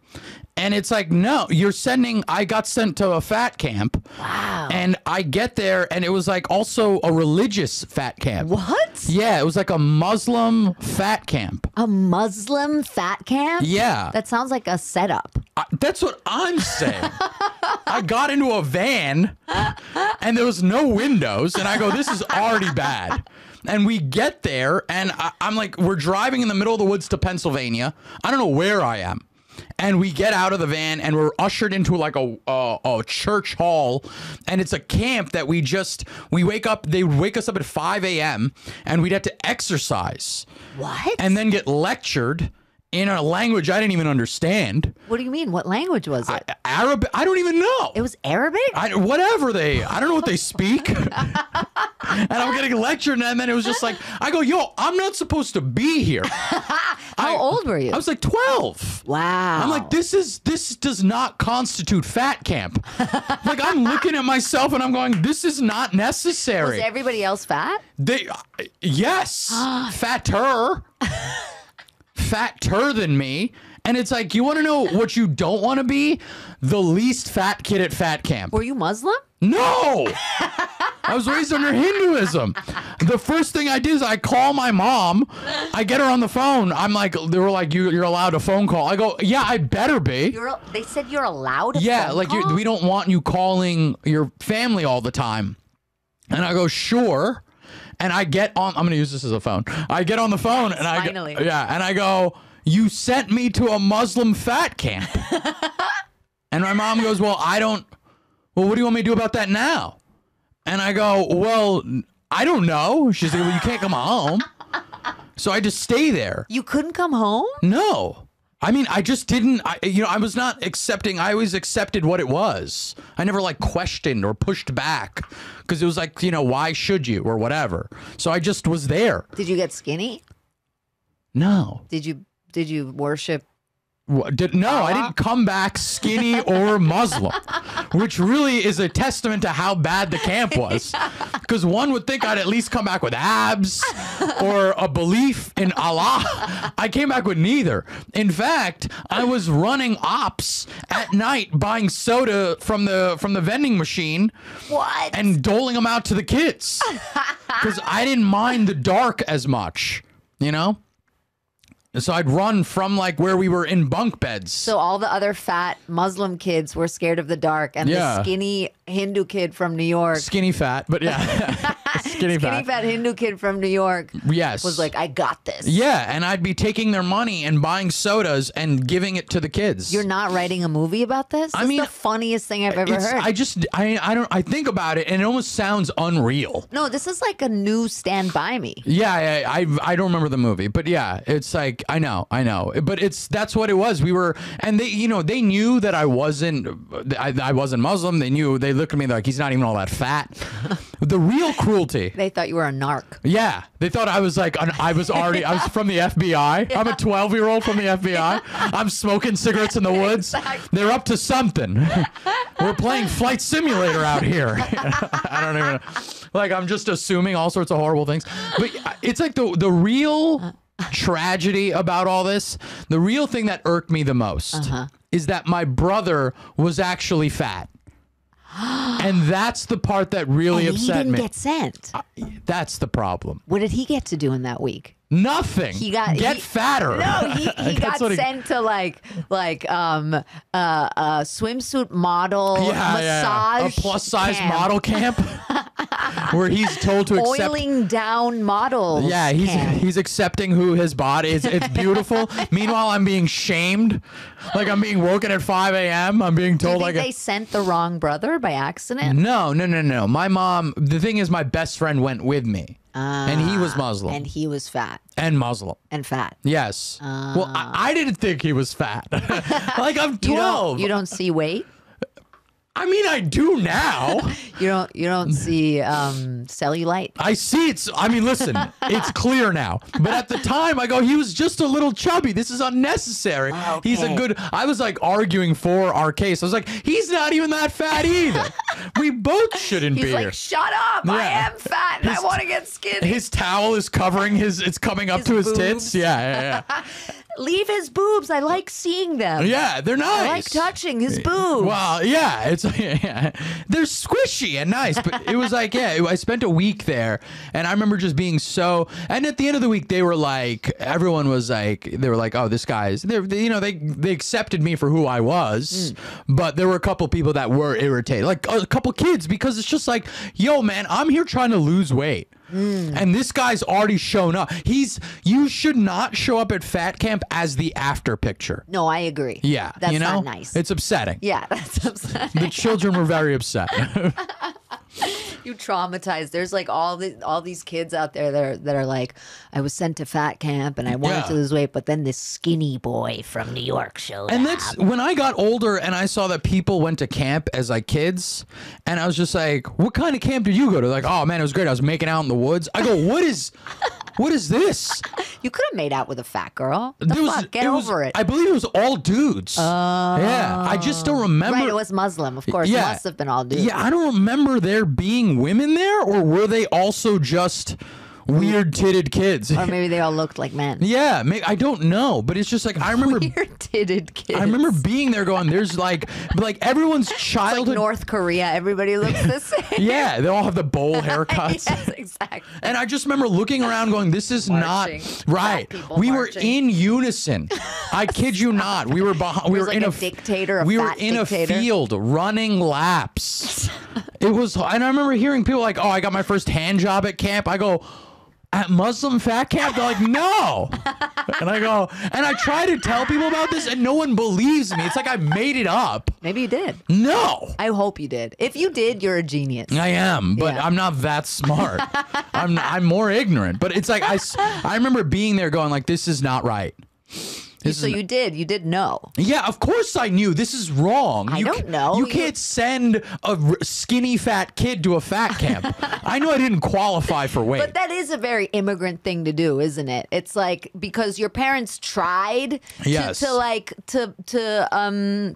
And it's like, no, you're sending. I got sent to a fat camp. Wow. And I get there, and it was like also a religious fat camp. What? Yeah, it was like a Muslim fat camp. A Muslim fat camp? Yeah. That sounds like a setup. I, that's what I'm saying. I got into a van and there was no windows, and I go, "This is already bad." And we get there, and I, I'm like, we're driving in the middle of the woods to Pennsylvania. I don't know where I am. And we get out of the van and we're ushered into like a, a a church hall, and it's a camp that we just we wake up. They would wake us up at 5 a.m. and we'd have to exercise What? and then get lectured in a language I didn't even understand. what do you mean? What language was it? Arabic. I don't even know. it was Arabic? I, whatever they, I don't know what they speak. and I'm getting lectured, and then it was just like, I go, yo, I'm not supposed to be here. How I- old were you? I was like 12. wow. I'm like, this is this does not constitute fat camp. like I'm looking at myself and I'm going, this is not necessary. Was everybody else fat? They, uh, yes, fatter, fatter than me. And it's like, you want to know what you don't want to be? The least fat kid at fat camp. Were you Muslim? No, I was raised under Hinduism. The first thing I did is I call my mom. I get her on the phone. I'm like, they were like, you, you're allowed a phone call. I go, yeah, I better be. You're, they said you're allowed. A yeah, like we don't want you calling your family all the time. And I go, sure. And I get on. I'm gonna use this as a phone. I get on the phone and I go- yeah, and I go, you sent me to a Muslim fat camp. and my mom goes, well, I don't. Well, what do you want me to do about that now? And I go, well, I don't know. She's like, well, you can't come home. So I just stay there. You couldn't come home. No. I mean, I just didn't, I, you know, I was not accepting, I always accepted what it was. I never like questioned or pushed back because it was like, you know, why should you or whatever. So I just was there. Did you get skinny? No. Did you did you worship? Did, no, I didn't uh-huh. come back skinny or Muslim, which really is a testament to how bad the camp was. Because one would think I'd at least come back with abs or a belief in Allah. I came back with neither. In fact, I was running ops at night, buying soda from the from the vending machine What? and doling them out to the kids because I didn't mind the dark as much, you know. So I'd run from like where we were in bunk beds. so all the other fat Muslim kids were scared of the dark, and Yeah. the skinny Hindu kid from New York, skinny fat, but yeah, skinny, skinny fat. fat Hindu kid from New York, Yes, was like, "I got this." yeah, and I'd be taking their money and buying sodas and giving it to the kids. You're not writing a movie about this. I This is mean, the funniest thing I've ever heard. I just I I don't I think about it and it almost sounds unreal. no, this is like a new Stand By Me. Yeah, I, I I don't remember the movie, but yeah, it's like I know, I know, but it's that's what it was. We were, and they, you know, they knew that I wasn't, I, I wasn't Muslim. They knew. They looked at me like he's not even all that fat. the real cruelty. They thought you were a narc. Yeah, they thought I was like an, I was already I was from the FBI. I'm a 12 year old from the FBI. I'm smoking cigarettes in the woods. They're up to something. We're playing flight simulator out here. I don't even know. like I'm just assuming all sorts of horrible things. But it's like the the real tragedy about all this. The real thing that irked me the most uh-huh. is that my brother was actually fat. And that's the part that really And he upset didn't me. get sent. That's the problem. What did he get to do in that week? Nothing. He got get he- fatter. No, he, he got what he- sent to like like um uh, uh swimsuit model Yeah, yeah, yeah. a plus size camp. model camp where he's told to accept. oiling down models. Yeah, he's camp. he's accepting who his body is. It's beautiful. Meanwhile, I'm being shamed. Like I'm being woken at 5 a.m. I'm being told like they sent the wrong brother by accident? no, no, no, no. My mom. The thing is, my best friend went with me, and he was Muslim Ah, And he was fat and Muslim. and fat. Yes. well, I, I didn't think he was fat. like I'm 12. You don't you don't see weight. I mean, I do now. You don't you don't see um cellulite. I see it's. I mean, listen, it's clear now. But at the time, I go, he was just a little chubby. This is unnecessary. He's a good. I was like arguing for our case. I was like, he's not even that fat either. we both shouldn't He's be like, here. shut up! I am fat and I want to get skinny. His towel is covering his. It's coming up His to his boobs. tits. Yeah, yeah, yeah. Leave his boobs. I like seeing them. Yeah, they're nice. I like touching his boobs. Well, yeah, it's yeah. they're squishy and nice, but it was like yeah, I spent a week there, and I remember just being so. And at the end of the week, they were like, everyone was like, they were like, oh, this guy's, they, they you know, they they accepted me for who I was, mm. but there were a couple people that were irritated, like a couple kids, because it's just like, yo, man, I'm here trying to lose weight. Mm. And this guy's already shown up. He's you should not show up at fat camp as the after picture. No, I agree. Yeah, That's you know, not nice. It's upsetting. yeah, that's upsetting. The children were very upset. you traumatized. There's like all the all these kids out there that are that are like, I was sent to fat camp and I wanted Yeah. to lose weight, but then this skinny boy from New York showed and up. And that's when I got older and I saw that people went to camp as like kids, and I was just like, "What kind of camp did you go to?" Like, "Oh man, it was great. I was making out in the woods." I go, "What is, what is this?" You could have made out with a fat girl. The There fuck? Get it was- over it. I believe it was all dudes. yeah, I just don't oh. remember. right, it was Muslim, of course. It must have been all dudes. Yeah, I don't remember there being women there, or were they also just Mm. weird titted kids. Or maybe they all looked like men. yeah, may- I don't know, but it's just like I remember. Weird titted kids. I remember being there going, "There's like, like everyone's like childhood." North Korea. Everybody looks the same. yeah, they all have the bowl haircuts. yes, exactly. And I just remember looking around going, this is Marching. not right. Black people We marching. were in unison. I kid you not. We were behind, we was were like in a f- dictator, a we were fat in dictator. a field running laps. it was, and I remember hearing people like, oh, I got my first hand job at camp. I go, at Muslim fat camp? They're like, no. and I go, and I try to tell people about this and no one believes me. It's like I made it up. Maybe you did. No. I hope you did. If you did, you're a genius. I am, but Yeah. I'm not that smart. I'm I'm more ignorant. But it's like I, I remember being there going like this is not right. This so is, you did. You did know. yeah, of course I knew this is wrong. I you don't know. You You- can't send a skinny fat kid to a fat camp. I know I didn't qualify for weight. But that is a very immigrant thing to do, isn't it? It's like because your parents tried Yes. to, to like to to um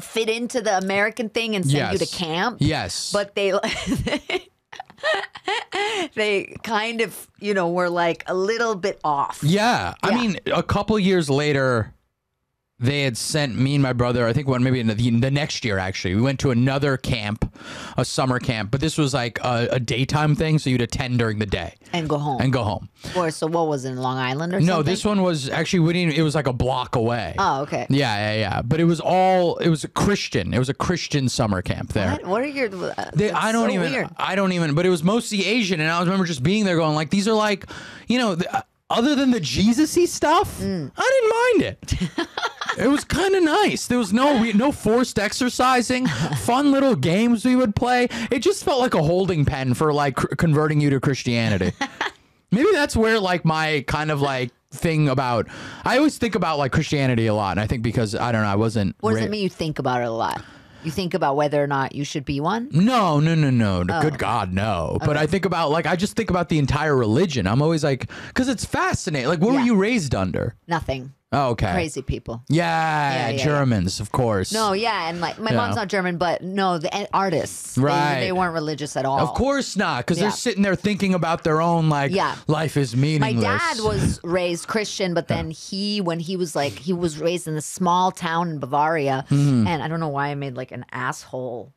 fit into the American thing and send you to camp. yes, But they they kind of, you know, were like a little bit off. Yeah. I mean, a couple years later, they had sent me and my brother, I think one maybe in the, the next year actually, we went to another camp, a summer camp, but this was like a, a daytime thing. So you'd attend during the day And go home. and go home. or so what was it in Long Island or No, something? this one was actually, we didn't, it was like a block away. Oh, okay. Yeah, yeah, yeah. But it was all, it was a Christian. It was a Christian summer camp there. What? What are your? Uh, They, I don't so even. Weird. I don't even. But it was mostly Asian, and I remember just being there, going like, "These are like, you know, the, uh, other than the Jesus-y stuff, Mm. I didn't mind it. it was kind of nice. There was no we, no forced exercising, fun little games we would play. It just felt like a holding pen for like cr- converting you to Christianity. Maybe that's where like my kind of like thing about. I always think about like Christianity a lot, and I think because I don't know, I wasn't. What does it mean? You think about it a lot. You think about whether or not you should be one. No, no, no, no. Oh. Good God, no. But I think about like I just think about the entire religion. I'm always like, because it's fascinating. Like, what were you raised under? Nothing. Oh, okay. Crazy people. Yeah, Yeah, yeah, Germans, of course. No, yeah, and like my Yeah. mom's not German, but no, the and artists. They- Right. They, weren't religious at all. Of course not, because Yeah. they're sitting there thinking about their own like Yeah. life is meaningless. My meaningless. dad was raised Christian, but then he, when he was like, he was raised in a small town in Bavaria, Mm-hmm. and I don't know why I made like an asshole.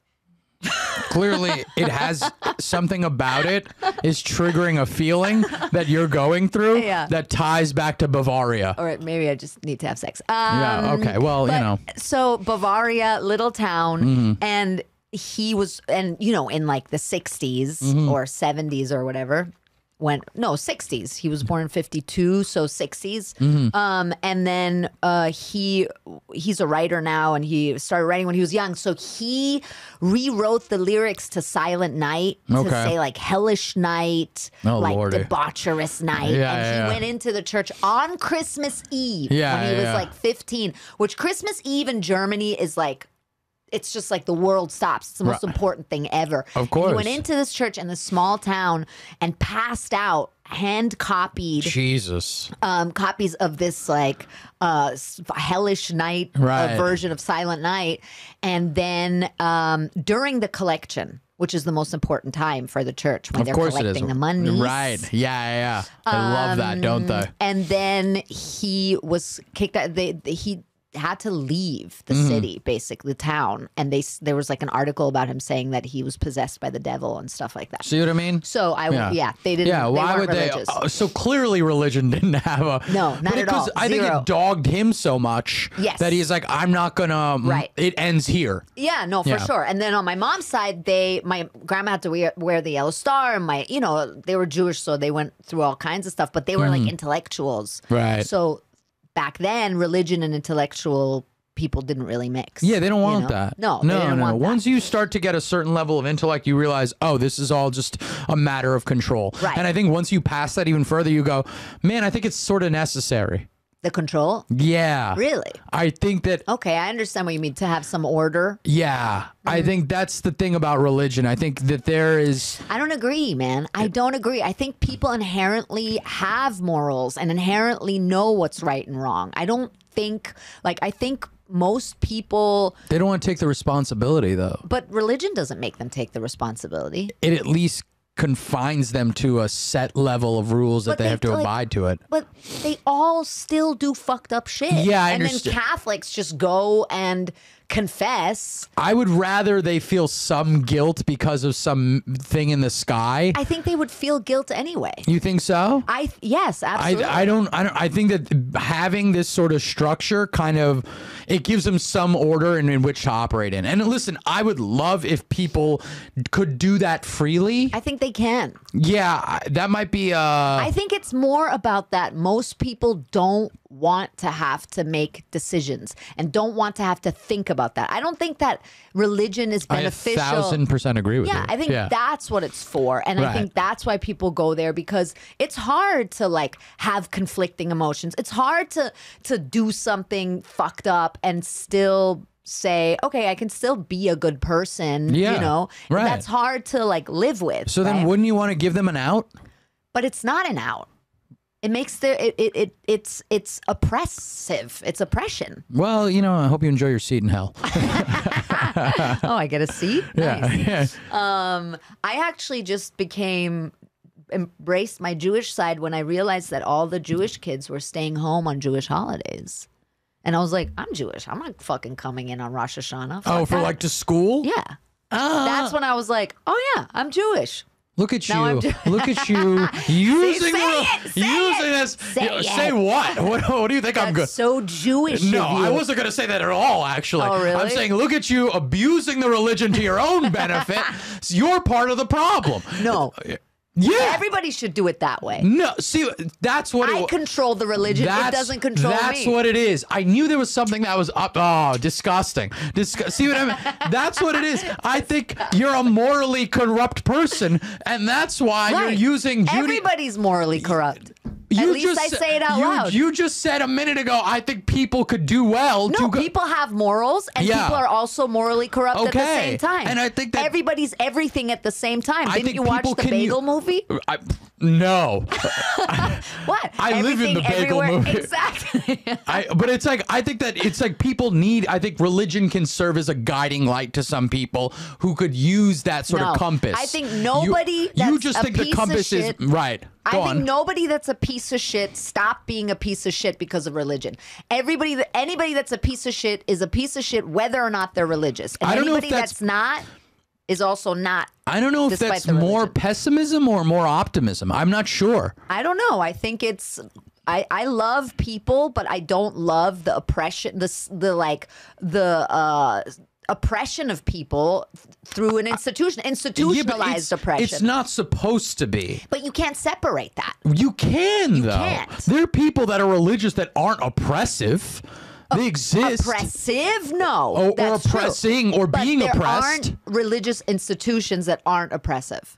Clearly, it has something about it is triggering a feeling that you're going through Yeah. that ties back to Bavaria. Or maybe I just need to have sex. Um, yeah. Okay. Well, you know. So Bavaria, little town, Mm-hmm. and he was, and you know, in like the 60s Mm-hmm. or 70s or whatever. When no 60s, he was born in 52, so 60s. Mm-hmm. Um, and then uh, he he's a writer now, and he started writing when he was young. So he rewrote the lyrics to Silent Night to say like hellish night, Oh, like Lordy. debaucherous night, Yeah, and yeah, he yeah. went into the church on Christmas Eve Yeah, when he was like 15, which Christmas Eve in Germany is like it's just like the world stops. It's the most Right. important thing ever. Of And course. he went into this church in this small town and passed out hand copied Jesus. um, copies of this like uh, hellish night uh, version of Silent Night, and then um, during the collection, which is the most important time for the church when Of they're course it is. collecting the money, Right. Yeah, yeah, yeah. I love that, don't they? and then he was kicked out. They, they- he had to leave the Mm-hmm. city, basically the town, and they there was like an article about him saying that he was possessed by the devil and stuff like that. See what I mean? So I Yeah. yeah, they didn't. Yeah, why would they? religious. oh, so clearly, religion didn't have a No, not at because all. I think it dogged him so much Yes. that he's like, I'm not gonna. mm, Right. It ends here. Yeah, no, for Yeah. sure. And then on my mom's side, they my grandma had to wear, wear the yellow star, and my you know they were Jewish, so they went through all kinds of stuff. But they were like intellectuals, Mm. Right. So back then, religion and intellectual people didn't really mix. Yeah, they don't you want know? that. No, no, no. Once you start to get a certain level of intellect, you realize, oh, this is all just a matter of control. Right. And I think once you pass that even further, you go, man, I think it's sort of necessary. The control. Yeah. Really? I think that Okay, I understand what you mean to have some order. Yeah, Mm-hmm. I think that's the thing about religion. I think that there is. I don't agree, man. I don't agree. I think people inherently have morals and inherently know what's right and wrong. I don't think like I think most people They don't want to take the responsibility, though. but religion doesn't make them take the responsibility. It at least confines them to a set level of rules that they, they have to like- abide to it. But they all still do fucked up shit. Yeah, I and understand. then Catholics just go and confess. I would rather they feel some guilt because of some thing in the sky. I think they would feel guilt anyway. you think so? I yes, absolutely. I, I don't I don't I think that having this sort of structure kind of it gives them some order in, in which to operate in. And listen, I would love if people could do that freely. I think they can. yeah, that might be uh I think it's more about that most people don't want to have to make decisions and don't want to have to think about that. I don't think that religion is I beneficial. thousand percent agree with Yeah, you. I think yeah. that's what it's for. And I think that's why people go there because it's hard to like have conflicting emotions. It's hard to to do something fucked up and still say, okay, I can still be a good person. Yeah, You know? right. That's hard to like live with. so then right? wouldn't you want to give them an out? but it's not an out. It makes the it, it, it it's it's oppressive. It's oppression. Well, you know, I hope you enjoy your seat in hell. oh, I get a seat. yeah. yeah. Um, I actually just became embraced my Jewish side when I realized that all the Jewish kids were staying home on Jewish holidays. And I was like, I'm Jewish. I'm not fucking coming in on Rosh Hashanah. Oh, for that. like to school? yeah. Ah. That's when I was like, oh yeah, I'm Jewish. Look at you! Look at you using say the, it, say using it, this. say you know, it. say what? what? What do you think I'm good? So Jewish. No. I wasn't going to say that at all. Actually, Oh, really? I'm saying, look at you abusing the religion to your own benefit. You're part of the problem. No, uh, Yeah. everybody should do it that way. no, see, that's what I it, control the religion. It doesn't control That's me. what it is. I knew there was something that was up. Oh, disgusting. Disgu- see what I mean? That's what it is. I think you're a morally corrupt person, and that's why Right. you're using Judy. Everybody's morally corrupt. You At least just I say it out you, loud. You just said a minute ago. I think people could do well. no, to go- people have morals, and Yeah. people are also morally corrupt at the same time. And I think that- everybody's everything at the same time. I Didn't think you watch the Bagel u- movie? I, no, What? I live in the Bagel everywhere- movie. Exactly. I, but it's like I think that it's like people need. I think religion can serve as a guiding light to some people who could use that sort No. of compass. I think nobody You, that's just a think the compass is right. I Go think on. nobody that's a piece of shit stop being a piece of shit because of religion. Everybody that anybody that's a piece of shit is a piece of shit whether or not they're religious. And I don't know if anybody that's- that's not is also not I don't know if that's more pessimism or more optimism. I'm not sure. I don't know. I think it's. I, I love people, but I don't love the oppression. The the like the uh, oppression of people th- through an institution, Yeah, institutionalized it's, oppression. it's not supposed to be. but you can't separate that. You can though. can't. There are people that are religious that aren't oppressive. They exist. Oppressive? No, or, or that's true. or But being there oppressed. aren't religious institutions that aren't oppressive.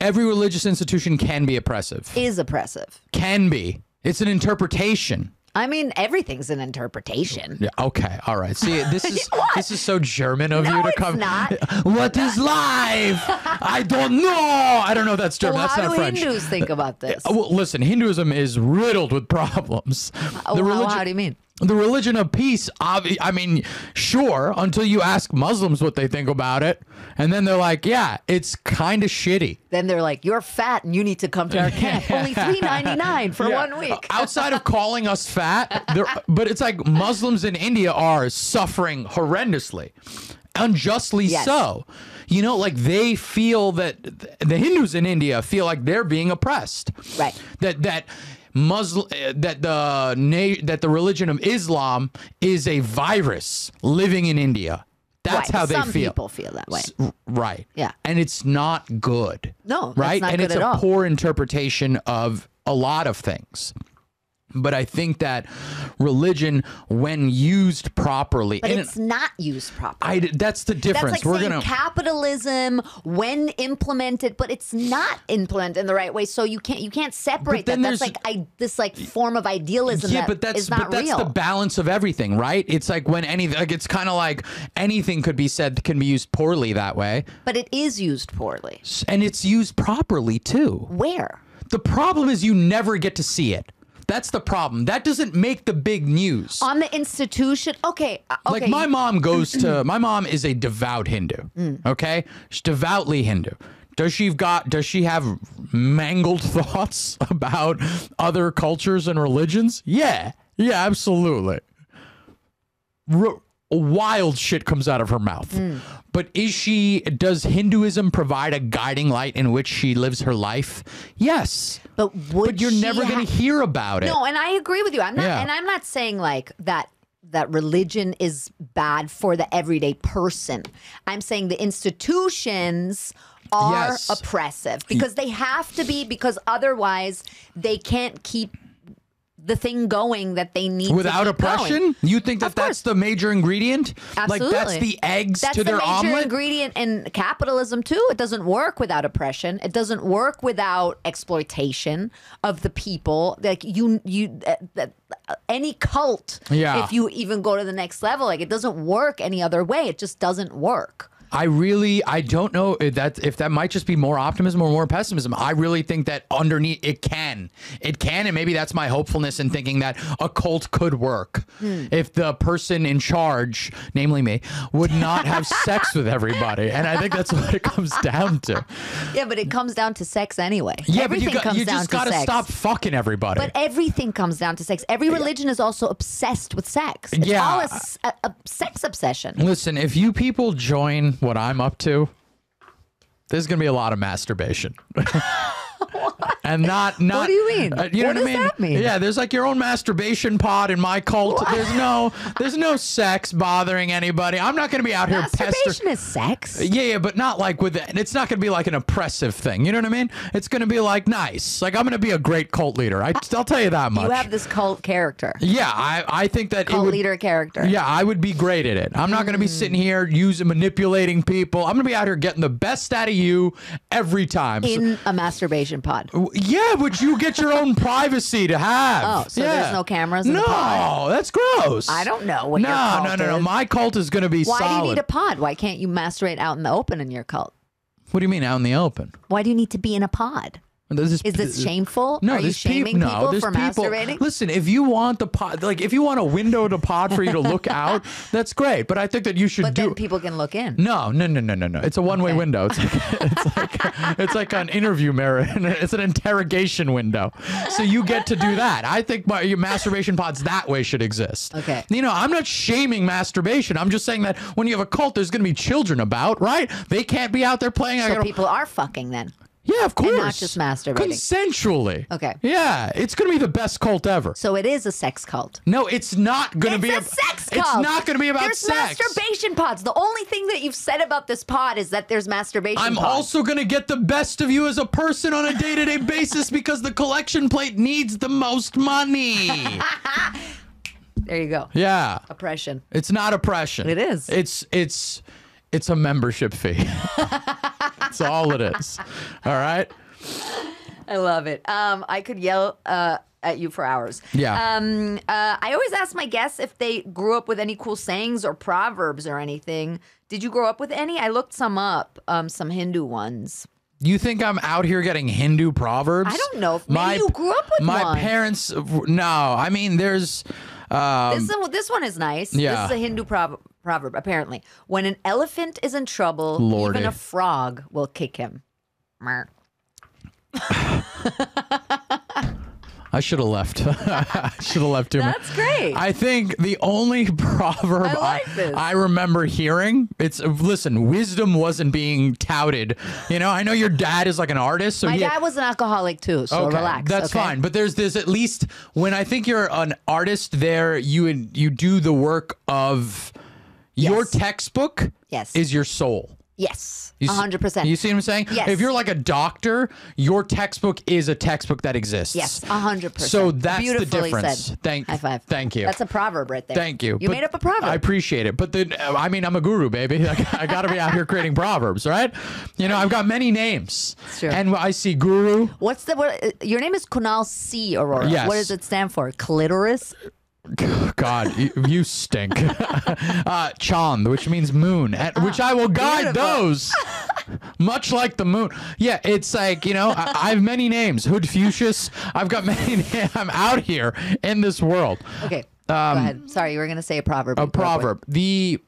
Every religious institution can be oppressive. Is oppressive. Can be. It's an interpretation. I mean, everything's an interpretation. Yeah. Okay. All right. See, this is this is so German of No, you to it's come. not. What is life? I don't know. I don't know. if That's German. Well, That's how not do French. Hindus think about this? Well, listen, Hinduism is riddled with problems. Oh, how- how do you mean? The religion of peace, obvi- I mean, sure, until you ask Muslims what they think about it. And then they're like, yeah, it's kind of shitty. Then they're like, "You're fat, and you need to come to our camp. Only three ninety nine for Yeah. one week." Uh, outside of calling us fat, but it's like Muslims in India are suffering horrendously, unjustly Yes. so. You know, like they feel that the Hindus in India feel like they're being oppressed. Right. That that Muslim eh, that the na- that the religion of Islam is a virus living in India. That's Right, how they some feel. people feel that way. S- Right. Yeah. And it's not good. No, Right. and it's a all. poor interpretation of a lot of things. But I think that religion, when used properly, But it's not used properly. I, that's the difference. That's like We're gonna. capitalism when implemented, but it's not implemented in the right way. So you can't you can't separate that. That's like I, this like form of idealism yeah, that but that's but that's real. the balance of everything, right? It's like when anything, like it's kind of like anything could be said can be used poorly that way, but it is used poorly. And it's used properly too. Where? The problem is you never get to see it. That's the problem. That doesn't make the big news. On the institution? Okay. uh, okay. Like my mom goes to my mom is a devout Hindu. Mm. Okay, she's devoutly Hindu. Does she got? Does she have mangled thoughts about other cultures and religions? Yeah, yeah, absolutely. Wild shit comes out of her mouth. Hmm. But is she? Does Hinduism provide a guiding light in which she lives her life? Yes. But would But you're never going to hear about it. No, and I agree with you. I'm not, Yeah. and I'm not saying like that that religion is bad for the everyday person. I'm saying the institutions are Yes. oppressive because they have to be because otherwise they can't keep the thing going that they need Without keep going. oppression, you think that that's the major ingredient? Absolutely. Like that's the eggs That's to the their major omelet. ingredient in capitalism too. It doesn't work without oppression. It doesn't work without exploitation of the people. Like you, you, uh, uh, any cult. Yeah. If you even go to the next level, like it doesn't work any other way. It just doesn't work. I really, I don't know if that if that might just be more optimism or more pessimism. I really think that underneath it can, it can, and maybe that's my hopefulness in thinking that a cult could work Hmm. if the person in charge, namely me, would not have sex with everybody, and I think that's what it comes down to. Yeah, but it comes down to sex anyway. Yeah, Everything but you got, you just got to stop fucking everybody. But everything comes down to sex. Every religion is also obsessed with sex. It's Yeah. all a, a- a sex obsession. Listen, if you people join what I'm up to, there's gonna be a lot of masturbation. and not not. What do you mean? uh, you know What what, I does mean? that mean? Yeah, there's like your own masturbation pod in my cult. There's no there's no sex bothering anybody. I'm not gonna be out here pestering. Masturbation is sex. Yeah, yeah, but not like with it. It's not going to be like an oppressive thing. You know what I mean? It's going to be like nice. Like I'm going to be a great cult leader. I, I'll tell you that much. You have this cult character, yeah, I, I think that cult would, leader character. yeah, I would be great at it. I'm not going to be sitting here using manipulating people. I'm going to be out here getting the best out of you every time. So- in a masturbation pod. yeah, but you get your own privacy to have. Oh, so Yeah. there's no cameras in the no, that's gross. I don't know what no, your cult no, no, no. is. My cult is going to be Why solid. do you need a pod? Why can't you masturbate out in the open in your cult? what do you mean out in the open? Why do you need to be in a pod? This Is this shameful? No, Are you peop- shaming no, people for people- masturbating? Listen, if you want the pod, like if you want a window to pod for you to look out, that's great. But I think that you should But do. then people can look in. no, no, no, no, no, no. It's a one-way Okay. window. It's like it's like it's like an interview mirror. It's an interrogation window. So you get to do that. I think my, your masturbation pods that way should exist. Okay. You know, I'm not shaming masturbation. I'm just saying that when you have a cult, there's going to be children about, right? They can't be out there playing. So gotta- people are fucking then. Yeah, of course. not just masturbating. Consensually. Okay. Yeah, it's going to be the best cult ever. So it is a sex cult. No, it's not going to be a sex cult. It's not going to be about there's sex. masturbation pods. The only thing that you've said about this pod is that there's masturbation I'm pods. also going to get the best of you as a person on a day-to-day basis because the collection plate needs the most money. there you go. yeah. Oppression. It's not oppression. It is. It's it's it's a membership fee. That's all it is. All right? I love it. Um, I could yell uh, at you for hours. Yeah. Um, uh, I always ask my guests if they grew up with any cool sayings or proverbs or anything. Did you grow up with any? I looked some up, um, some Hindu ones. You think I'm out here getting Hindu proverbs? I don't know if maybe you grew up with my one. parents. No, I mean there's. Um, This, one, this one is nice. yeah. This is a Hindu proverb, proverb, apparently. When an elephant is in trouble, Lordy. even a frog will kick him. I should have left. I should have left too much. That's great. I think the only proverb I like this. I remember hearing it's listen, wisdom wasn't being touted. You know, I know your dad is like an artist, so My dad was an alcoholic too, so okay, relax. That's okay? fine. But there's this at least when I think you're an artist there, you you do the work of your textbook Yes. is your soul. Yes, hundred percent. You see what I'm saying? Yes. If you're like a doctor, your textbook is a textbook that exists. Yes, hundred percent. So that's the difference. Said. Thank- High five. thank you. That's a proverb right there. Thank you. You But made up a proverb. I appreciate it. But then, I mean, I'm a guru, baby. Like, I got to be out here creating proverbs, right? You know, I've got many names. true. And I see guru. What's the what? Your name is Kunal C. Arora. Yes. What does it stand for? Clitoris. God, you, you stink. uh, Chand, which means moon, at, which I will guide Beautiful. those. Much like the moon. Yeah, it's like, you know, I, I have many names. Hood Fuchsius. I've got many names. I'm out here in this world. Okay. Go ahead. Sorry, you were gonna say a proverb. Um, A You broke it. proverb. The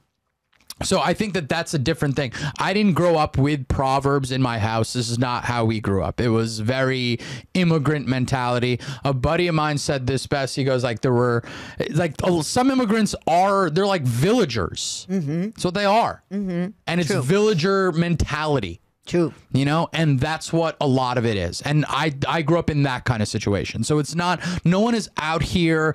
So I think that that's a different thing. I didn't grow up with proverbs in my house. This is not how we grew up. It was very immigrant mentality. A buddy of mine said this best. He goes like there were like oh, some immigrants are they're like villagers. Mm-hmm. So they are, mm-hmm. and it's villager mentality True. you know and that's what a lot of it is and i i grew up in that kind of situation so it's not no one is out here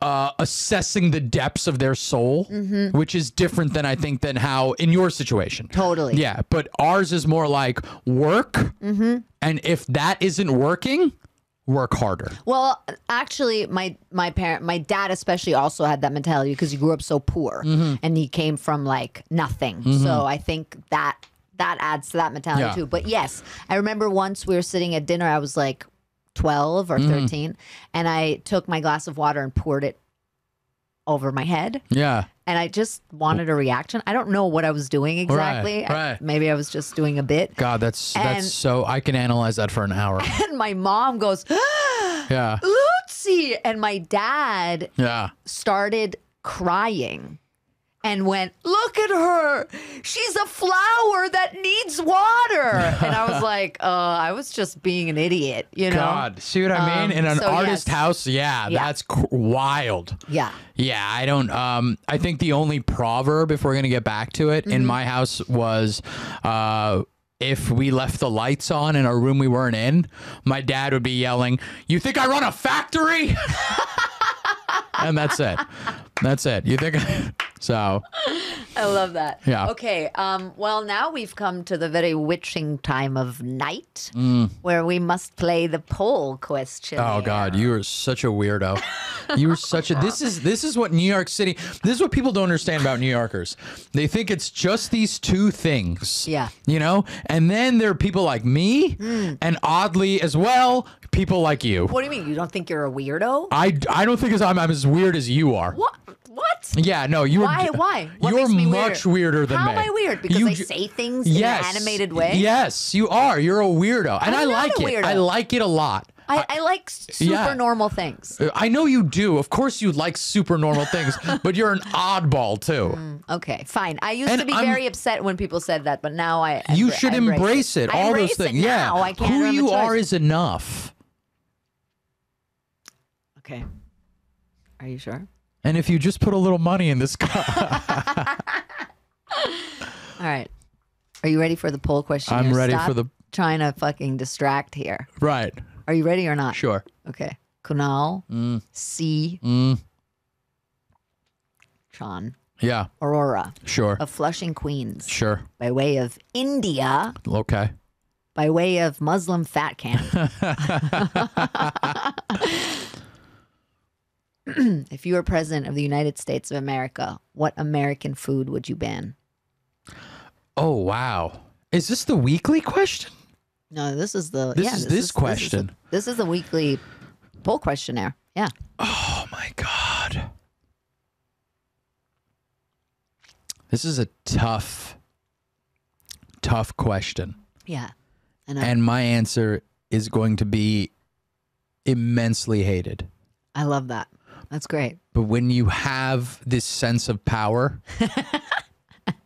uh, assessing the depths of their soul, which is different than I think than how in your situation. Totally. Yeah, but ours is more like work, and if that isn't working, work harder. Well, actually, my my parent, my dad especially, also had that mentality because he grew up so poor Mm-hmm. and he came from like nothing. So I think that that adds to that mentality Yeah. too. But yes, I remember once we were sitting at dinner. I was like twelve or Mm-hmm. thirteen, and I took my glass of water and poured it over my head. Yeah. And I just wanted a reaction. I don't know what I was doing exactly. I- right. maybe I was just doing a bit. God, that's And- that's so I can analyze that for an hour. And my mom goes, Yeah. Lucie. And my dad Yeah. started crying and went, Look at her. She's a flower that needs water. And I was like, uh, I was just being an idiot, you know? God, see what I mean? Um, In an so artist yes. house, yeah, Yeah. that's cr- wild. Yeah. Yeah, I don't. Um, I think the only proverb, if we're gonna get back to it, Mm-hmm. in my house was, uh, if we left the lights on in a room we weren't in, my dad would be yelling, "You think I run a factory?" and that's it. That's it. You think? So I love that. Yeah. Okay. Um, well, now we've come to the very witching time of night where we must play the poll question. Mm. Oh God, you are such a weirdo. You are such a. This is this is what New York City. This is what people don't understand about New Yorkers. They think it's just these two things. Yeah. You know, and then there are people like me, and oddly as well, people like you. What do you mean? You don't think you're a weirdo? I, I don't think as I'm, I'm as weird as you are. What? What? Yeah, no, you're. Why? Why? What you're much weird? weirder than How me. am I weird? Because You I say things in an animated way? Yes, you are. You're a weirdo, and I I'm not like it. I like it a lot. I, I like super Yeah. normal things. Uh, I know you do. Of course, you like super normal things, but you're an oddball too. Hmm, okay, fine. I used And to be I'm- very upset when people said that, but now I. You should I embrace it. I All those it things. Yeah. now. I can't Who you are is enough. Okay. Are you sure? And if you just put a little money in this car, All right. Are you ready for the poll question? I'm ready Stop for the- Trying to fucking distract here. right? Are you ready or not? Sure. Okay. Kunal, C, Mm, Sean, yeah. Arora Sure. of Flushing, Queens, Sure. by way of India, Okay. by way of Muslim fat camp. if you were president of the United States of America, what American food would you ban? Oh wow. Is this the weekly question? No, this is the This yeah, is this question. This is, the weekly poll questionnaire. Yeah. Oh my god. This is a tough, tough question. Yeah. And I, And my answer is going to be immensely hated. I love that. That's great. But when you have this sense of power,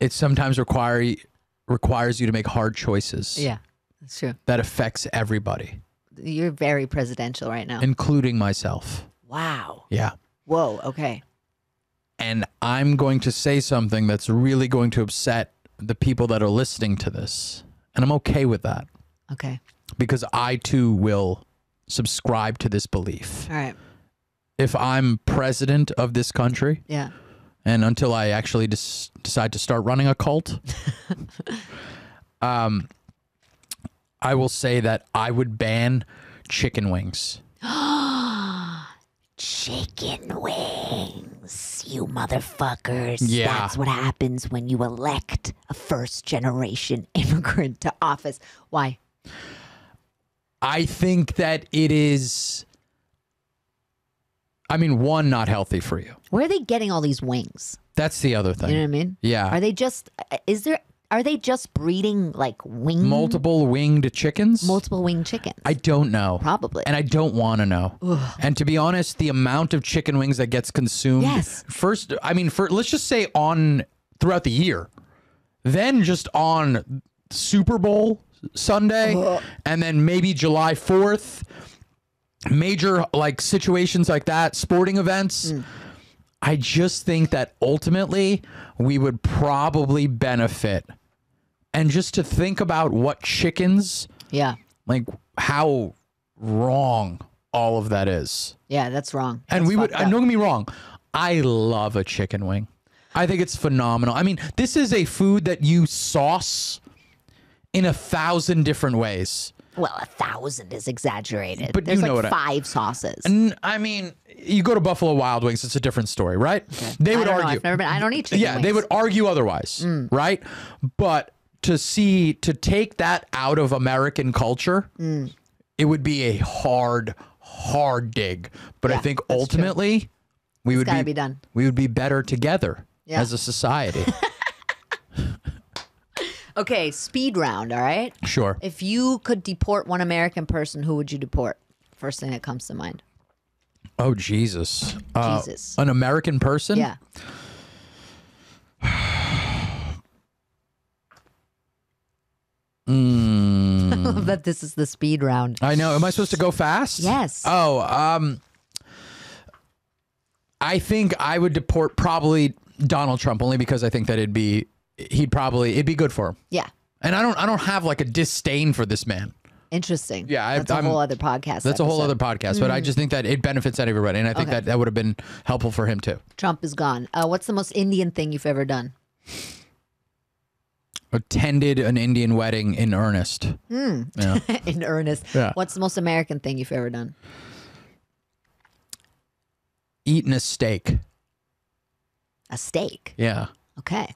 it sometimes require requires you to make hard choices Yeah. That's true. that affects everybody, You're very presidential right now. including myself. wow. Yeah. Whoa. Okay. And I'm going to say something that's really going to upset the people that are listening to this. And I'm okay with that Okay. because I too will subscribe to this belief. All right. If I'm president of this country, Yeah. and until I actually des- decide to start running a cult, um, I will say that I would ban chicken wings. Chicken wings, you motherfuckers. Yeah. That's what happens when you elect a first generation immigrant to office. Why? I think that it is. I mean, one, not healthy for you. Where are they getting all these wings? That's the other thing. You know what I mean? Yeah. Are they just, is there are they just breeding like wing Multiple winged chickens? multiple winged chickens? I don't know. Probably. And I don't want to know. And to be honest, the amount of chicken wings that gets consumed Yes. first, I mean, for let's just say on throughout the year, then just on Super Bowl Sunday, uh-huh. and then maybe July 4th, major like situations like that, sporting events. Mm. I just think that ultimately we would probably benefit. And just to think about what chickens yeah. like how wrong all of that is. Yeah, that's wrong. And That's we would don't get me wrong, I love a chicken wing. I think it's phenomenal. I mean, this is a food that you sauce in a thousand different ways. Well, a thousand is exaggerated. But There's you know like what I- five sauces. I mean, you go to Buffalo Wild Wings, it's a different story, right? They I would argue. I've never been. I don't eat chicken yeah, they would argue otherwise, mm. right? But to see to take that out of American culture, mm. it would be a hard, hard dig. But I think true. ultimately, we would be, be done. We would be better together Yeah. as a society. Okay, speed round. All right. sure. If you could deport one American person, who would you deport? First thing that comes to mind. Oh Jesus. Uh, Jesus. An American person. Yeah. Mm. but this is the speed round. I know. Am I supposed to go fast? Yes. Oh, um, I think I would deport probably Donald Trump only because I think that it'd be he'd probably it'd be good for him. Yeah. And I don't I don't have like a disdain for this man. Interesting. Yeah, I- that's a I'm- whole other podcast. That's a whole other podcast, but I just think that it benefits everybody, and I think Okay. that that would have been helpful for him too. Trump is gone. Uh, what's the most Indian thing you've ever done? Attended an Indian wedding in earnest. Yeah. In earnest. Yeah. What's the most American thing you've ever done? Eating a steak. A steak. Yeah. Okay.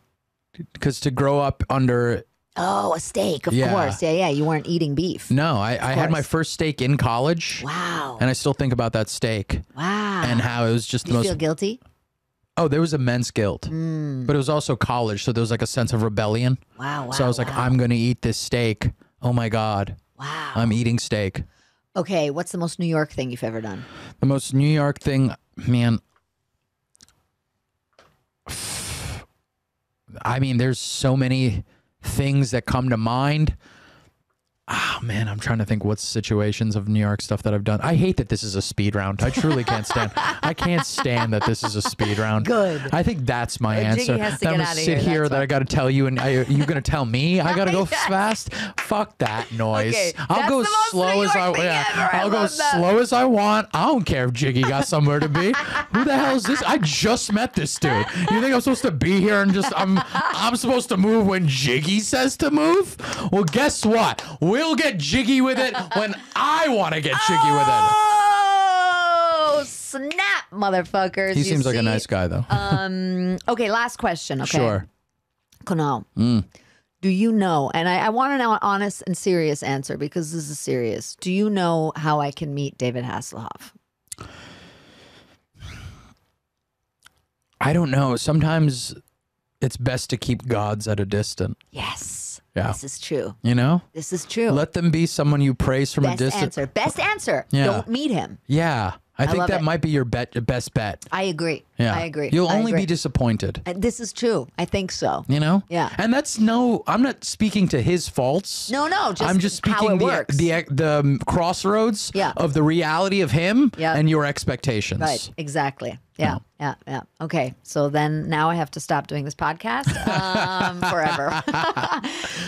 Because to grow up under Oh, a steak. Of Yeah. course. Yeah, yeah. You weren't eating beef. no, I, I had my course. first steak in college, Wow. and I still think about that steak wow. and how it was just Do the you most feel guilty? Oh, there was immense guilt, Mm. but it was also college, so there was like a sense of rebellion. Wow. Wow. so I was like, wow. I'm gonna eat this steak. Oh my god, wow. I'm eating steak. okay. What's the most New York thing you've ever done? The most New York thing, man. I mean, there's so many things that come to mind. Oh man, I'm trying to think what situations of New York stuff that I've done. I hate that this is a speed round. I truly can't stand. I can't stand that this is a speed round. Good. I think that's my answer. to That I'm get gonna sit here, here that. I got to tell you, and I, you gonna tell me I oh gotta go fast? Fuck that noise. Okay, I'll go slow as I yeah. ever. I I'll go that. slow as I want. I don't care if Jiggy got somewhere to be. Who the hell is this? I just met this dude. You think I'm supposed to be here and just I'm I'm supposed to move when Jiggy says to move? Well, guess what? We'll get jiggy with it when I want to get jiggy with it. Oh, snap, motherfuckers. He You seems like a nice guy though. Um. Okay. Last question. Okay. Sure. Kunal, Mm. do you know? And I, I want an honest and serious answer because this is serious. Do you know how I can meet David Hasselhoff? I don't know. Sometimes it's best to keep gods at a distance. Yes. Yeah. This is true. You know? This is true. Let them be someone you praise from a Best distance. answer. Best answer. Yeah. Don't meet him. Yeah. I, think love that it. might be your bet, best bet. I agree. Yeah. I agree. You'll only agree. be disappointed. This is true. I think so. You know? Yeah. And that's no, I'm not speaking to his faults. No, no. Just I'm just speaking the, works. the the crossroads Yeah. of the reality of him Yeah. and your expectations. Right, exactly. Yeah, yeah, yeah. Okay, so then now I have to stop doing this podcast um, forever.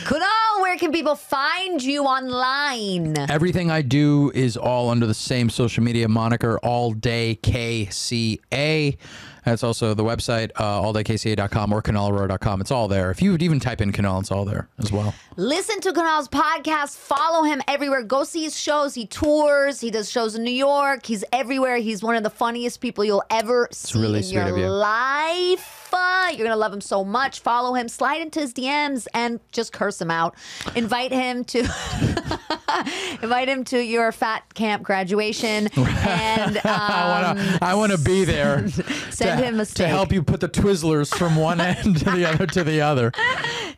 Kunal, where can people find you online? Everything I do is all under the same social media moniker, All Day KCA. That's also the website, uh, alldayKCA.com or canalrow.com. It's all there. If you would even type in Kunal, it's all there as well. Listen to Kunal's podcast. Follow him everywhere. Go see his shows. He tours. He does shows in New York. He's everywhere. He's one of the funniest people you'll ever see really in your you. life. You're gonna love him so much. Follow him. Slide into his DMs and just curse him out. Invite him to invite him to your fat camp graduation. And um, I want to I wanna be there. Send to, him a steak. to help you put the Twizzlers from one end to the other to the other.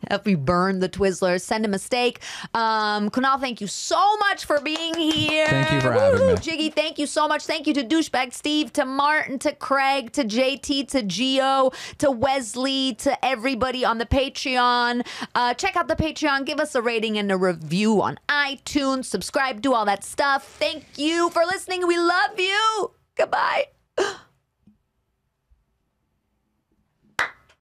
help you burn the Twizzlers. Send him a steak. Um, Kunal, thank you so much for being here. Thank you for having Woo-hoo. me. Jiggy, thank you so much. Thank you to Douchebag Steve, to Martin, to Craig, to JT, to Geo, to Wesley, to everybody on the Patreon. Uh, check out the Patreon. Give us a rating and a review on iTunes. Subscribe, do all that stuff. Thank you for listening. We love you. Goodbye.